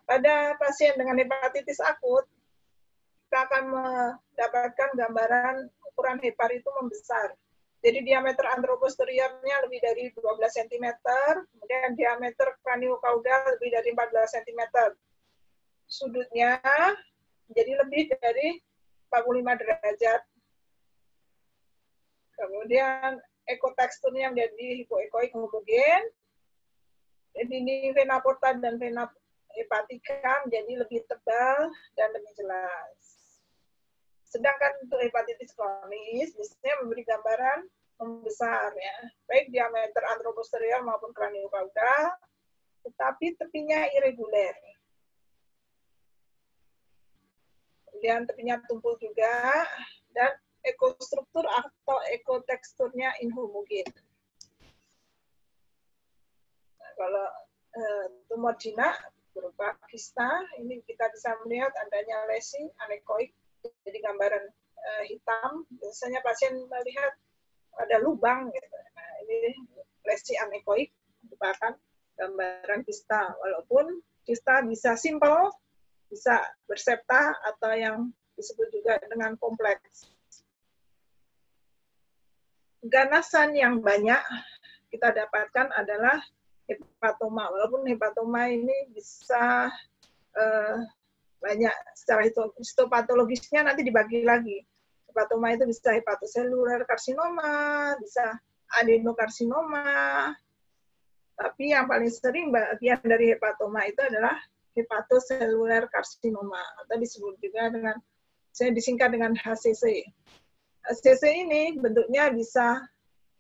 Pada pasien dengan hepatitis akut, kita akan mendapatkan gambaran ukuran hepar itu membesar. Jadi diameter anteroposteriornya lebih dari 12 cm, kemudian diameter kraniokaudal lebih dari 14 cm. Sudutnya jadi lebih dari 45 derajat Kemudian ekoteksturnya menjadi hipoekoik homogen. Ini vena porta dan vena hepatika menjadi lebih tebal dan lebih jelas. Sedangkan untuk hepatitis kronis biasanya memberi gambaran membesar ya, baik diameter anteroposterior maupun kraniokaudal, tetapi tepinya irreguler. Kemudian tepinya tumpul juga dan ekostruktur atau ekoteksturnya inhomogen. Nah, kalau uh, tumor jinak berupa kista, ini kita bisa melihat adanya lesi anekoik, jadi gambaran uh, hitam. Biasanya pasien melihat ada lubang, gitu. Nah, ini lesi anekoik merupakan gambaran kista. Walaupun kista bisa simpel, bisa bersepta, atau yang disebut juga dengan kompleks ganasan yang banyak kita dapatkan adalah hepatoma. Walaupun hepatoma ini bisa uh, banyak secara histopatologisnya nanti dibagi lagi. Hepatoma itu bisa hepatoseluler karsinoma, bisa adenokarsinoma. Tapi yang paling sering bagian dari hepatoma itu adalah hepatoseluler karsinoma atau disebut juga dengan saya disingkat dengan HCC. CC ini bentuknya bisa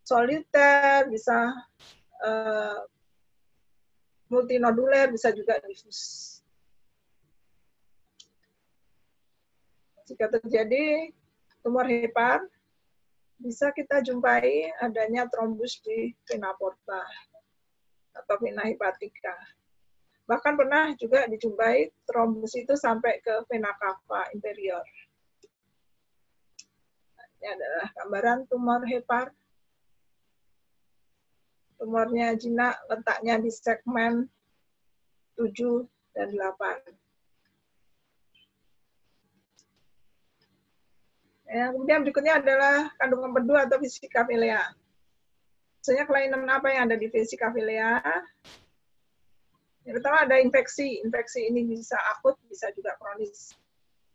soliter, bisa eh, multinoduler, bisa juga difus. Jika terjadi tumor hepar, bisa kita jumpai adanya trombus di vena porta atau vena hepatica. Bahkan pernah juga dijumpai trombus itu sampai ke vena cava inferior. Ini adalah gambaran tumor hepar. Tumornya jinak letaknya di segmen 7 dan 8. Ya, kemudian berikutnya adalah kandungan empedu atau vesicapillea. Biasanya kelainan apa yang ada di vesicapillea? Yang pertama ada infeksi. Infeksi ini bisa akut, bisa juga kronis.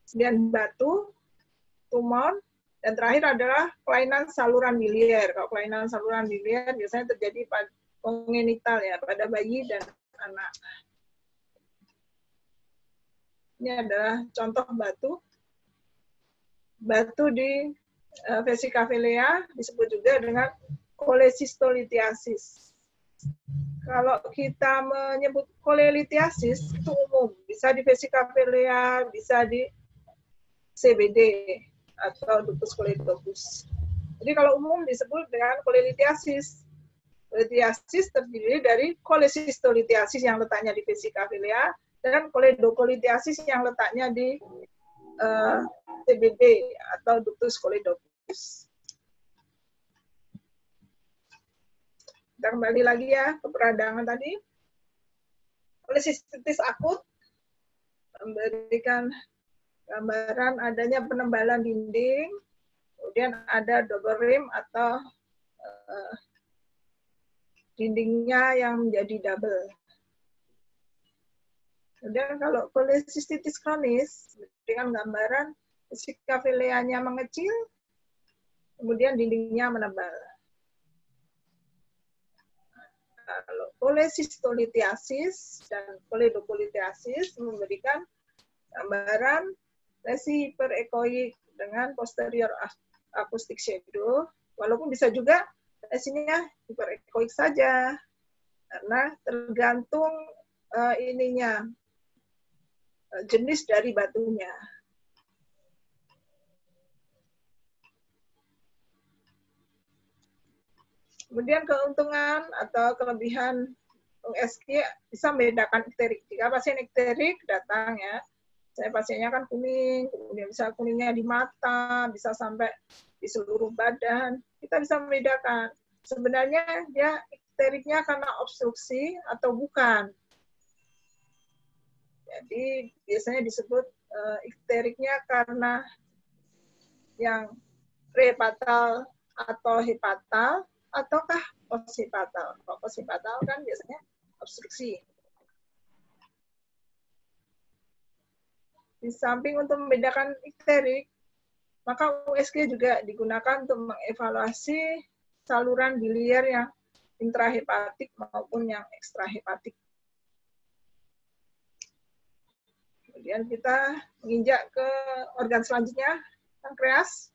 Kemudian batu, tumor, dan terakhir adalah kelainan saluran biliar. Kalau kelainan saluran biliar biasanya terjadi pada kongenital ya, pada bayi dan anak. Ini adalah contoh batu batu di uh, vesicapillea disebut juga dengan cholecystolithiasis. Kalau kita menyebut cholelithiasis itu umum, bisa di vesicapillea, bisa di CBD atau ductus coledophus. Jadi kalau umum disebut dengan cholelithiasis. Cholelithiasis terdiri dari cholecystolithiasis yang letaknya di vesicapillea dan choledocolithiasis yang letaknya di uh, atau ductus coledophus. Kita kembali lagi ya ke peradangan tadi. Polisistitis akut memberikan gambaran adanya penembalan dinding, kemudian ada double rim atau uh, dindingnya yang menjadi double. Kemudian kalau polisistitis kronis dengan gambaran Sikafileanya mengecil, kemudian dindingnya menebal. Kalau kolesistolitiasis dan koledokolitiasis memberikan gambaran lesi hiperekoik dengan posterior akustik shadow, walaupun bisa juga lesinya hiperekoik saja, karena tergantung uh, ininya jenis dari batunya. Kemudian keuntungan atau kelebihan USG bisa membedakan ikterik. Jika pasien ikterik datang ya, saya pasiennya kan kuning, kemudian bisa kuningnya di mata, bisa sampai di seluruh badan. Kita bisa membedakan sebenarnya dia ikteriknya karena obstruksi atau bukan. Jadi biasanya disebut uh, ikteriknya karena yang prehepatal atau hepatal ataukah posipatal? Kalau posipatal kan biasanya obstruksi. Di samping untuk membedakan ikterik, maka USG juga digunakan untuk mengevaluasi saluran biliar yang intrahepatik maupun yang ekstrahepatik. Kemudian kita menginjak ke organ selanjutnya, pankreas.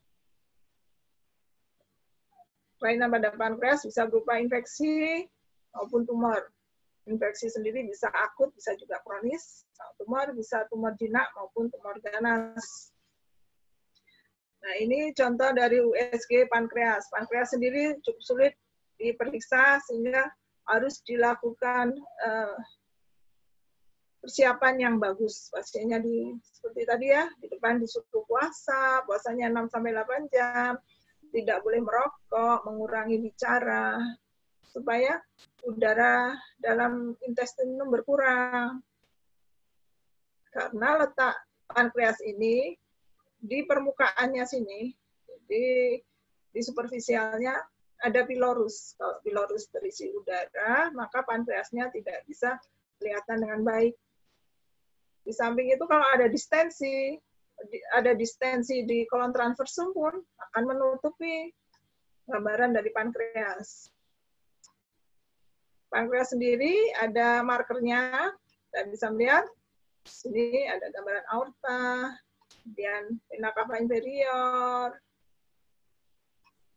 Kelainan pada pankreas bisa berupa infeksi maupun tumor. Infeksi sendiri bisa akut, bisa juga kronis. Tumor bisa tumor jinak maupun tumor ganas. Nah, ini contoh dari USG pankreas. Pankreas sendiri cukup sulit diperiksa sehingga harus dilakukan uh, persiapan yang bagus. Pasiennya di seperti tadi ya, di depan disuruh puasa, puasanya 6 sampai 8 jam, tidak boleh merokok, mengurangi bicara, supaya udara dalam intestin berkurang. Karena letak pankreas ini di permukaannya sini, di, di superficialnya ada pilorus. Kalau pilorus terisi udara, maka pankreasnya tidak bisa kelihatan dengan baik. Di samping itu kalau ada distensi, ada distensi di kolon transversum pun akan menutupi gambaran dari pankreas. Pankreas sendiri ada markernya, dan bisa melihat sini ada gambaran aorta, kemudian vena cava inferior,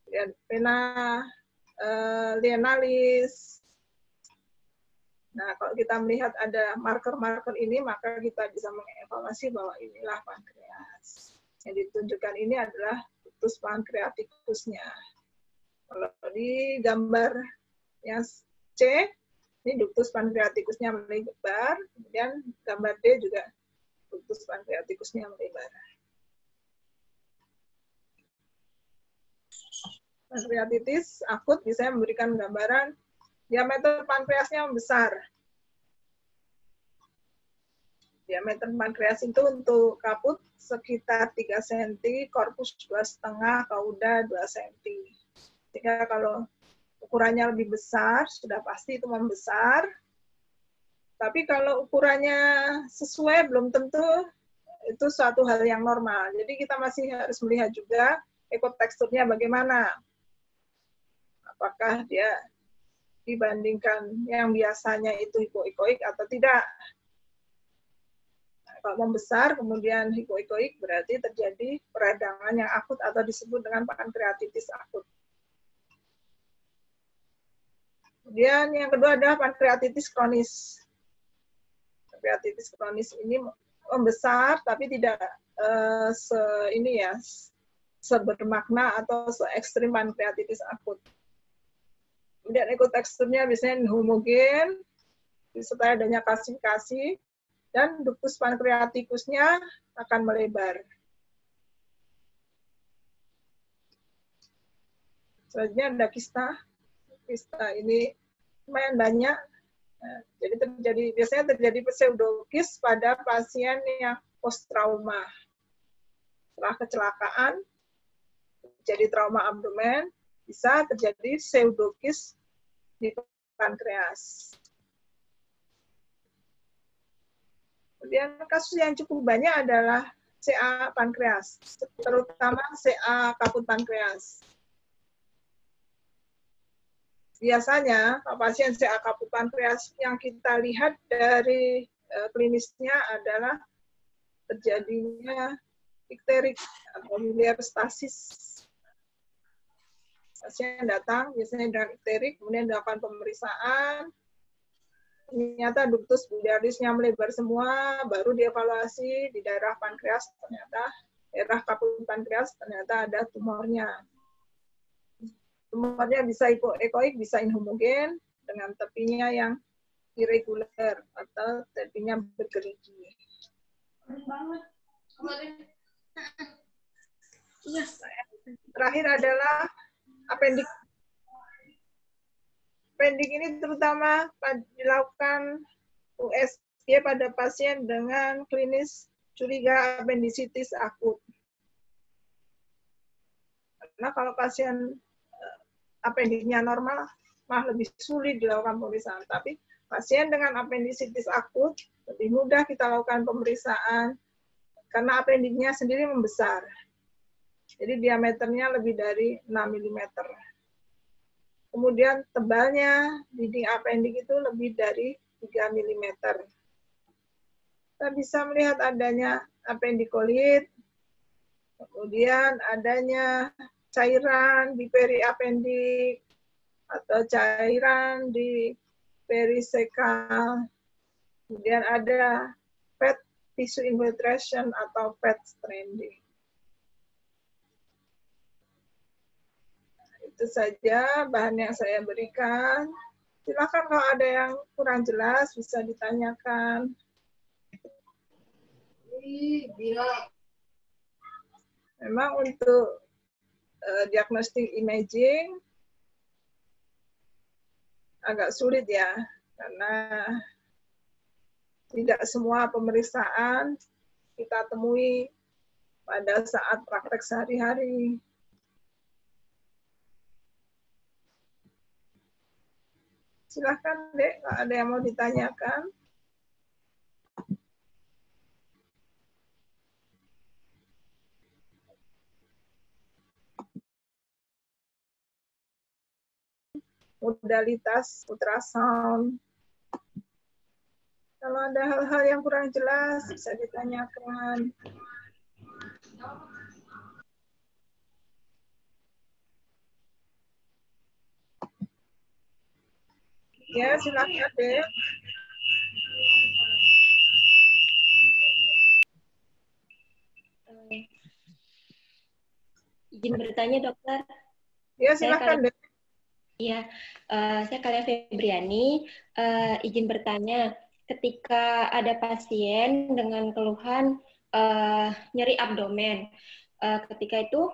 kemudian vena uh, lienalis, Nah, kalau kita melihat ada marker-marker ini, maka kita bisa mengevaluasi bahwa inilah pankreas. Yang ditunjukkan ini adalah ductus pankreatikusnya. Kalau di gambar yang C, ini ductus pankreatikusnya melebar, kemudian gambar D juga ductus pankreatikusnya melebar. Pankreatitis akut bisa memberikan gambaran diameter pankreasnya besar. Diameter pankreas itu untuk kaput sekitar 3 cm, korpus 2,5, kauda 2 cm. Jika kalau ukurannya lebih besar, sudah pasti itu membesar. Tapi kalau ukurannya sesuai, belum tentu itu suatu hal yang normal. Jadi kita masih harus melihat juga ekoteksturnya bagaimana. Apakah dia dibandingkan yang biasanya itu hipoikoik atau tidak. Nah, kalau membesar kemudian hipoikoik berarti terjadi peradangan yang akut atau disebut dengan pankreatitis akut. Kemudian yang kedua adalah pankreatitis kronis. Pankreatitis kronis ini membesar tapi tidak uh, se ini ya sebermakna atau se ekstrim pankreatitis akut. Kemudian ekoteksturnya biasanya homogen, disertai adanya kalsifikasi, dan ductus pankreatikusnya akan melebar. Selanjutnya ada kista. Kista ini lumayan banyak. Nah, jadi terjadi biasanya terjadi pseudokis pada pasien yang post trauma. Setelah kecelakaan, jadi trauma abdomen, bisa terjadi pseudokis di pankreas. Kemudian kasus yang cukup banyak adalah CA pankreas, terutama CA kaput pankreas. Biasanya pasien CA kaput pankreas yang kita lihat dari uh, klinisnya adalah terjadinya ikterik atau miliar stasis pasien datang biasanya dengan ikterik, kemudian dilakukan pemeriksaan, ternyata ductus biliarisnya melebar semua, baru dievaluasi di daerah pankreas, ternyata daerah kaput pankreas ternyata ada tumornya. Tumornya bisa ekoik, bisa inhomogen, dengan tepinya yang irregular atau tepinya bergerigi. Terakhir adalah apendik apendik ini terutama dilakukan USG pada pasien dengan klinis curiga apendisitis akut. Karena kalau pasien eh, apendiknya normal, mah lebih sulit dilakukan pemeriksaan. Tapi pasien dengan apendisitis akut, lebih mudah kita lakukan pemeriksaan karena apendiknya sendiri membesar. Jadi diameternya lebih dari 6 mm. Kemudian tebalnya dinding apendik itu lebih dari 3 mm. Kita bisa melihat adanya apendikolit, kemudian adanya cairan di periapendik atau cairan di perisekal, kemudian ada fat tissue infiltration atau fat stranding. Itu saja bahan yang saya berikan. Silakan kalau ada yang kurang jelas bisa ditanyakan. Memang untuk uh, diagnostik imaging agak sulit ya, karena tidak semua pemeriksaan kita temui pada saat praktek sehari-hari. Silahkan, Dek, kalau ada yang mau ditanyakan. modalitas ultrasound. Kalau ada hal-hal yang kurang jelas, bisa ditanyakan. Ya, silakan deh. Uh, izin bertanya dokter. Ya, silakan deh. Iya, uh, saya Kalia Febriani. Uh, izin bertanya, ketika ada pasien dengan keluhan uh, nyeri abdomen, uh, ketika itu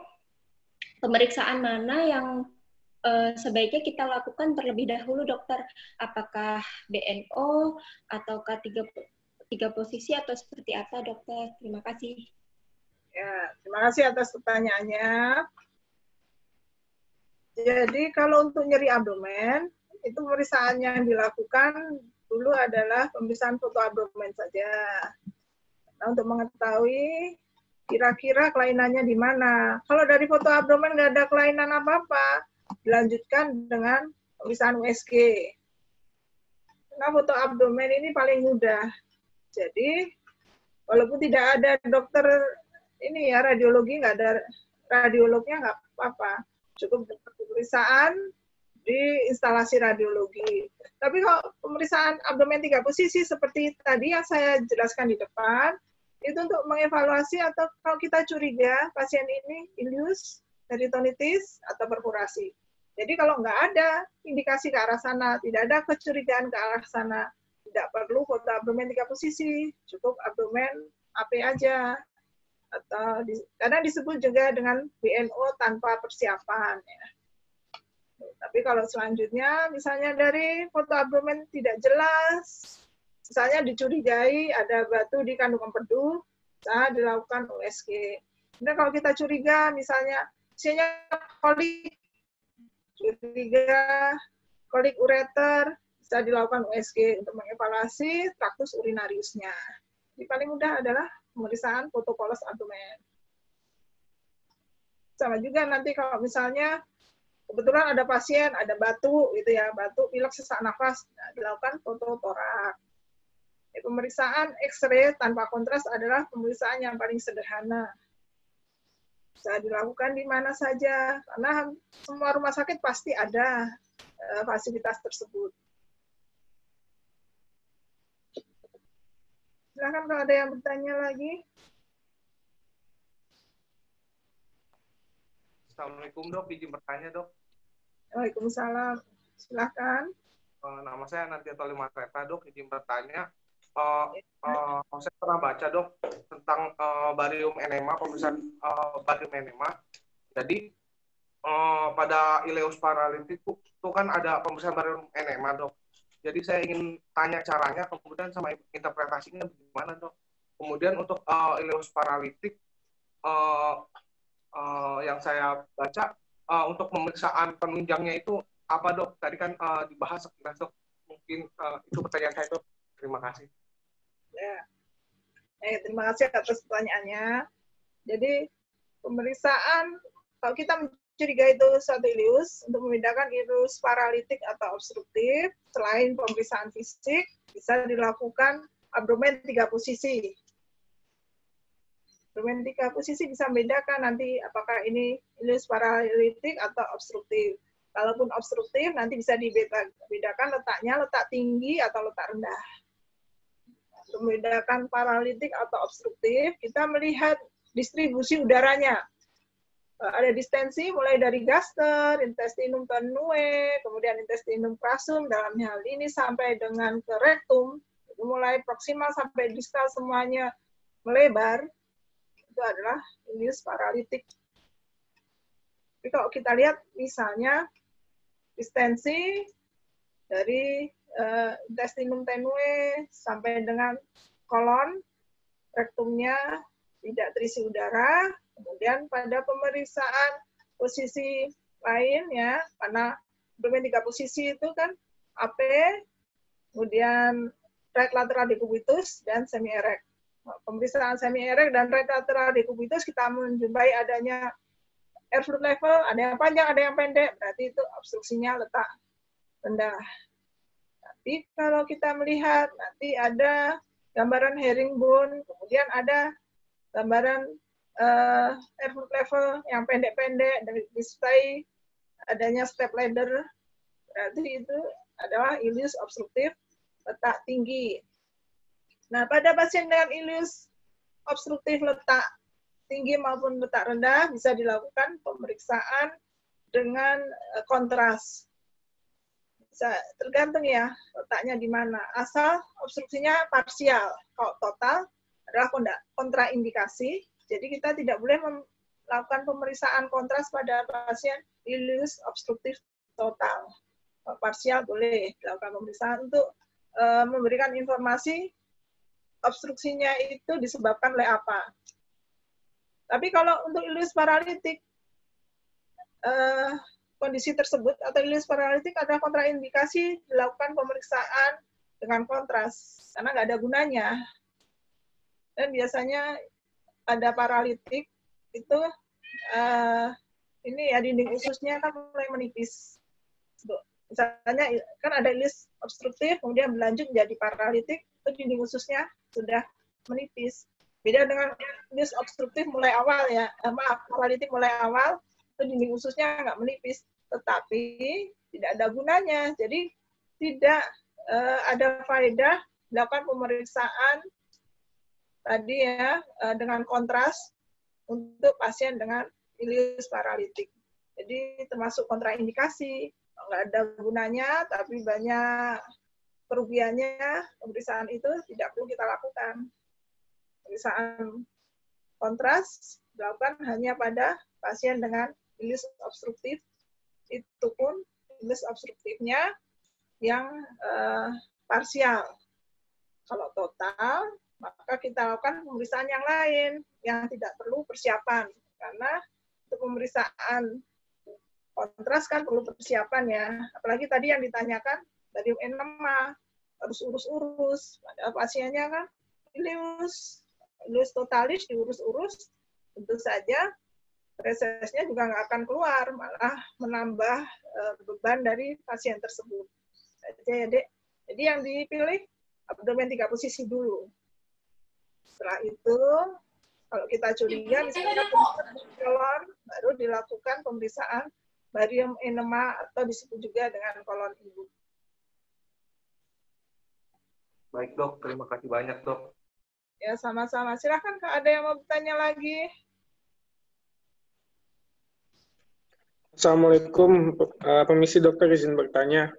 pemeriksaan mana yang eh, sebaiknya kita lakukan terlebih dahulu, dokter? Apakah BNO ataukah tiga tiga posisi atau seperti apa, dokter? Terima kasih. Ya, terima kasih atas pertanyaannya. Jadi kalau untuk nyeri abdomen, itu pemeriksaan yang dilakukan dulu adalah pemeriksaan foto abdomen saja. Nah, untuk mengetahui kira-kira kelainannya di mana. Kalau dari foto abdomen nggak ada kelainan apa-apa, dilanjutkan dengan pemeriksaan USG. Nah, foto abdomen ini paling mudah. Jadi, walaupun tidak ada dokter ini ya radiologi nggak ada radiolognya nggak apa-apa cukup pemeriksaan di instalasi radiologi tapi kalau pemeriksaan abdomen tiga posisi seperti tadi yang saya jelaskan di depan itu untuk mengevaluasi atau kalau kita curiga pasien ini ileus peritonitis atau perforasi jadi kalau nggak ada indikasi ke arah sana tidak ada kecurigaan ke arah sana tidak perlu foto abdomen tiga posisi cukup abdomen AP aja atau di, kadang disebut juga dengan BNO tanpa persiapan ya. Tapi kalau selanjutnya misalnya dari foto abdomen tidak jelas, misalnya dicurigai ada batu di kandung empedu, bisa dilakukan USG. Kemudian kalau kita curiga misalnya isinya kolik, curiga kolik ureter, bisa dilakukan USG untuk mengevaluasi traktus urinariusnya. Yang paling mudah adalah pemeriksaan fotokolos abdomen. Sama juga nanti kalau misalnya kebetulan ada pasien, ada batu gitu ya, batu pilek sesak nafas, nah, dilakukan foto torak. Pemeriksaan X-ray tanpa kontras adalah pemeriksaan yang paling sederhana. Bisa dilakukan di mana saja, karena semua rumah sakit pasti ada eh, fasilitas tersebut. Silahkan kalau ada yang bertanya lagi. Assalamualaikum dok, izin bertanya dok. Waalaikumsalam. Silahkan. Eh, nama saya Nanti Lima Kereta dok, izin bertanya. Eh, eh, saya pernah baca dok tentang eh, barium enema, pemeriksaan eh, barium enema. Jadi eh, pada ileus paralitik itu, itu kan ada pemeriksaan barium enema dok. Jadi saya ingin tanya caranya, kemudian sama interpretasinya bagaimana dok. Kemudian untuk uh, ileus paralitik uh, uh, yang saya baca uh, untuk pemeriksaan penunjangnya itu apa dok? Tadi kan uh, dibahas sekilas dok. Mungkin uh, itu pertanyaan saya dok. Terima kasih. Ya. Eh, terima kasih atas pertanyaannya. Jadi pemeriksaan kalau kita mencurigai itu suatu ileus untuk membedakan ileus paralitik atau obstruktif selain pemeriksaan fisik bisa dilakukan abdomen tiga posisi. Abdomen tiga posisi bisa membedakan nanti apakah ini ileus paralitik atau obstruktif. Kalaupun obstruktif nanti bisa dibedakan letaknya letak tinggi atau letak rendah. Membedakan paralitik atau obstruktif, kita melihat distribusi udaranya. Ada distensi mulai dari gaster, intestinum tenue, kemudian intestinum crasum dalam hal ini sampai dengan ke rektum, mulai proksimal sampai distal semuanya melebar, itu adalah ileus paralitik. Tapi kalau kita lihat misalnya distensi dari uh, intestinum tenue sampai dengan kolon, rektumnya tidak terisi udara, kemudian pada pemeriksaan posisi lain ya, karena domain tiga posisi itu kan AP, kemudian right lateral decubitus dan semi erect. Pemeriksaan semi erect dan right lateral decubitus kita menjumpai adanya air fluid level, ada yang panjang, ada yang pendek, berarti itu obstruksinya letak rendah. Tapi kalau kita melihat nanti ada gambaran herringbone, kemudian ada gambaran uh, air fluid level yang pendek-pendek dan disertai adanya step ladder, berarti itu adalah ileus obstruktif letak tinggi. Nah, pada pasien dengan ileus obstruktif letak tinggi maupun letak rendah bisa dilakukan pemeriksaan dengan eh, kontras. Bisa tergantung ya letaknya di mana. Asal obstruksinya parsial. Kalau total adalah kontraindikasi. Jadi kita tidak boleh melakukan pemeriksaan kontras pada pasien ileus obstruktif total. Kalau parsial boleh dilakukan pemeriksaan untuk eh, memberikan informasi obstruksinya itu disebabkan oleh apa. Tapi kalau untuk ileus paralitik, eh, kondisi tersebut atau ileus paralitik adalah kontraindikasi dilakukan pemeriksaan dengan kontras karena nggak ada gunanya. Dan biasanya pada paralitik itu eh, ini ya dinding ususnya kan mulai menipis. Misalnya kan ada ileus obstruktif, kemudian berlanjut menjadi paralitik, itu dinding ususnya sudah menipis. Beda dengan ileus obstruktif mulai awal ya, eh, maaf, paralitik mulai awal, itu dinding ususnya nggak menipis, tetapi tidak ada gunanya. Jadi tidak eh, ada faedah dilakukan pemeriksaan tadi ya eh, dengan kontras untuk pasien dengan ileus paralitik. Jadi termasuk kontraindikasi, nggak ada gunanya, tapi banyak kerugiannya, pemeriksaan itu tidak perlu kita lakukan. Pemeriksaan kontras dilakukan hanya pada pasien dengan ileus obstruktif, itu pun ileus obstruktifnya yang eh, parsial. Kalau total, maka kita lakukan pemeriksaan yang lain yang tidak perlu persiapan. Karena untuk pemeriksaan kontras kan perlu persiapan ya. Apalagi tadi yang ditanyakan barium enema harus urus-urus. Padahal pasiennya kan ileus, ileus totalis diurus-urus, tentu saja resesnya juga nggak akan keluar, malah menambah uh, beban dari pasien tersebut. Ya, Dek. Jadi yang dipilih abdomen tiga posisi dulu. Setelah itu, kalau kita curiga, misalnya kolon, baru dilakukan pemeriksaan barium enema atau disebut juga dengan kolon ibu. Baik dok, terima kasih banyak dok. Ya sama-sama. Silahkan kalau ada yang mau bertanya lagi. Assalamualaikum, uh, Permisi dokter izin bertanya.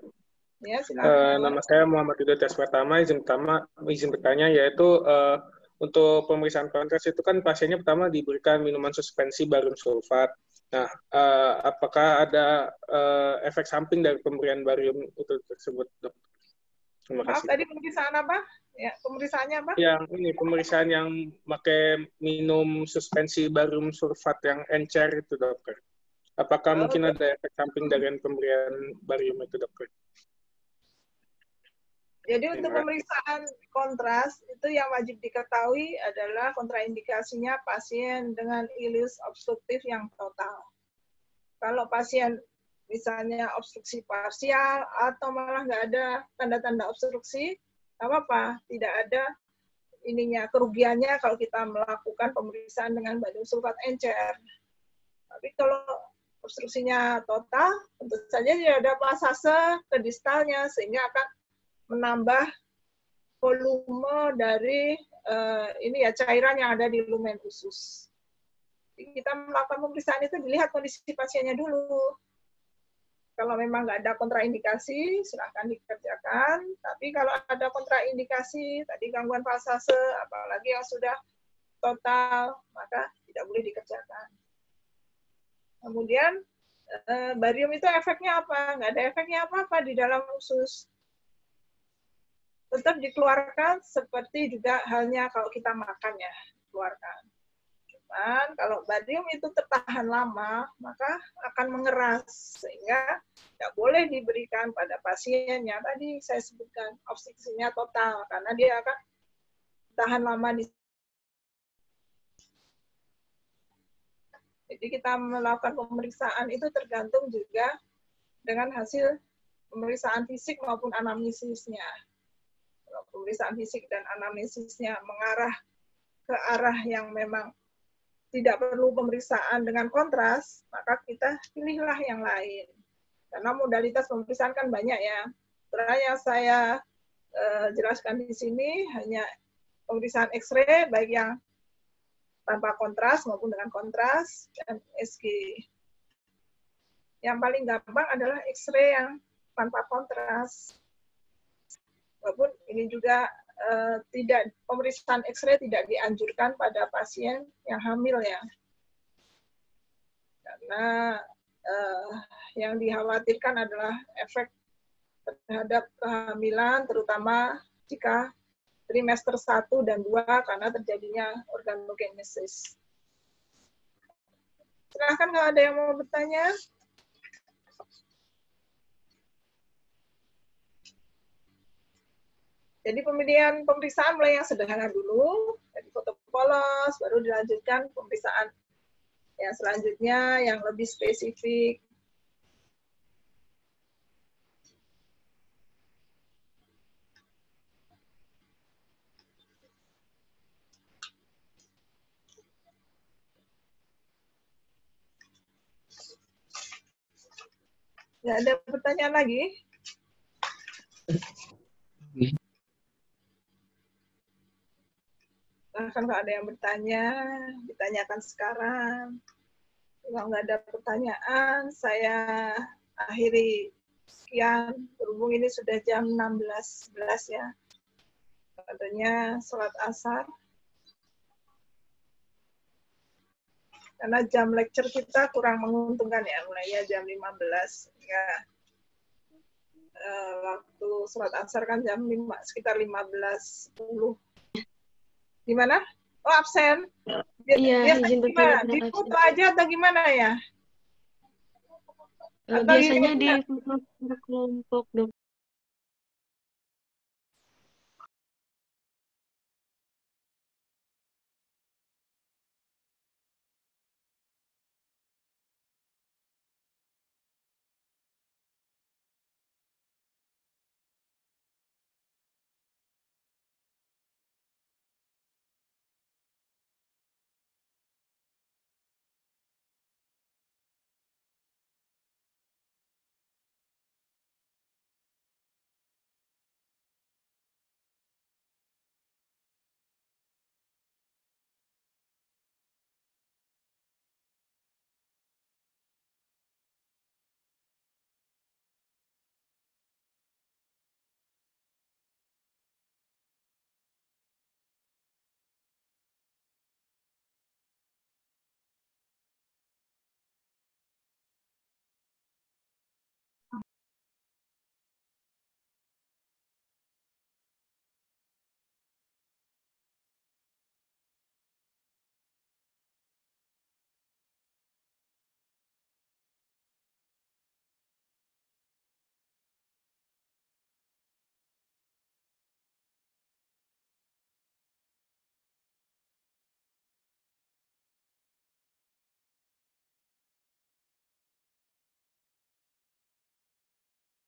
Ya, Uh, nama saya Muhammad Ridho Tes pertama, izin pertama izin bertanya yaitu uh, untuk pemeriksaan kontras itu kan pasiennya pertama diberikan minuman suspensi barium sulfat. Nah, uh, apakah ada uh, efek samping dari pemberian barium itu tersebut, dok? Terima Maaf, kasih. tadi pemeriksaan apa? Ya, pemeriksaannya apa? Yang ini pemeriksaan yang pakai minum suspensi barium sulfat yang encer itu, dokter. Apakah Oh, mungkin ada efek samping dari pemberian barium itu, dokter? Jadi untuk pemeriksaan kontras itu yang wajib diketahui adalah kontraindikasinya pasien dengan ileus obstruktif yang total. Kalau pasien misalnya obstruksi parsial atau malah nggak ada tanda-tanda obstruksi, nggak apa-apa, tidak ada ininya kerugiannya kalau kita melakukan pemeriksaan dengan barium sulfat encer. Tapi kalau obstruksinya total, tentu saja tidak ada pasase ke distalnya sehingga akan menambah volume dari eh, ini ya cairan yang ada di lumen usus. Kita melakukan pemeriksaan itu dilihat kondisi pasiennya dulu. Kalau memang nggak ada kontraindikasi, silahkan dikerjakan. Tapi kalau ada kontraindikasi, tadi gangguan pasase, apalagi yang sudah total, maka tidak boleh dikerjakan. Kemudian eh, barium itu efeknya apa? Nggak ada efeknya apa-apa di dalam usus tetap dikeluarkan seperti juga halnya kalau kita makan ya, keluarkan. Cuman kalau barium itu tertahan lama, maka akan mengeras sehingga tidak boleh diberikan pada pasien yang tadi saya sebutkan obstruksinya total karena dia akan tahan lama di Jadi kita melakukan pemeriksaan itu tergantung juga dengan hasil pemeriksaan fisik maupun anamnesisnya kalau pemeriksaan fisik dan anamnesisnya mengarah ke arah yang memang tidak perlu pemeriksaan dengan kontras, maka kita pilihlah yang lain. Karena modalitas pemeriksaan kan banyak ya. Sebenarnya yang saya eh, jelaskan di sini hanya pemeriksaan X-ray, baik yang tanpa kontras maupun dengan kontras dan SG. Yang paling gampang adalah X-ray yang tanpa kontras. Walaupun ini juga uh, tidak pemeriksaan X-ray tidak dianjurkan pada pasien yang hamil ya. Karena uh, yang dikhawatirkan adalah efek terhadap kehamilan, terutama jika trimester 1 dan 2 karena terjadinya organogenesis. Silahkan kalau ada yang mau bertanya. Jadi pemilihan pemeriksaan mulai yang sederhana dulu, jadi foto polos, baru dilanjutkan pemeriksaan yang selanjutnya yang lebih spesifik Nggak ada pertanyaan lagi? Bahkan kalau ada yang bertanya, ditanyakan sekarang. Kalau nggak ada pertanyaan, saya akhiri sekian. Berhubung ini sudah jam 16.11 ya. Katanya sholat asar. Karena jam lecture kita kurang menguntungkan ya mulainya jam 15 ya. Uh, waktu surat asar kan jam 5 sekitar 15.10 gimana? Oh absen. Iya izin gimana? di foto aja atau gimana ya? Uh, biasanya di kelompok dok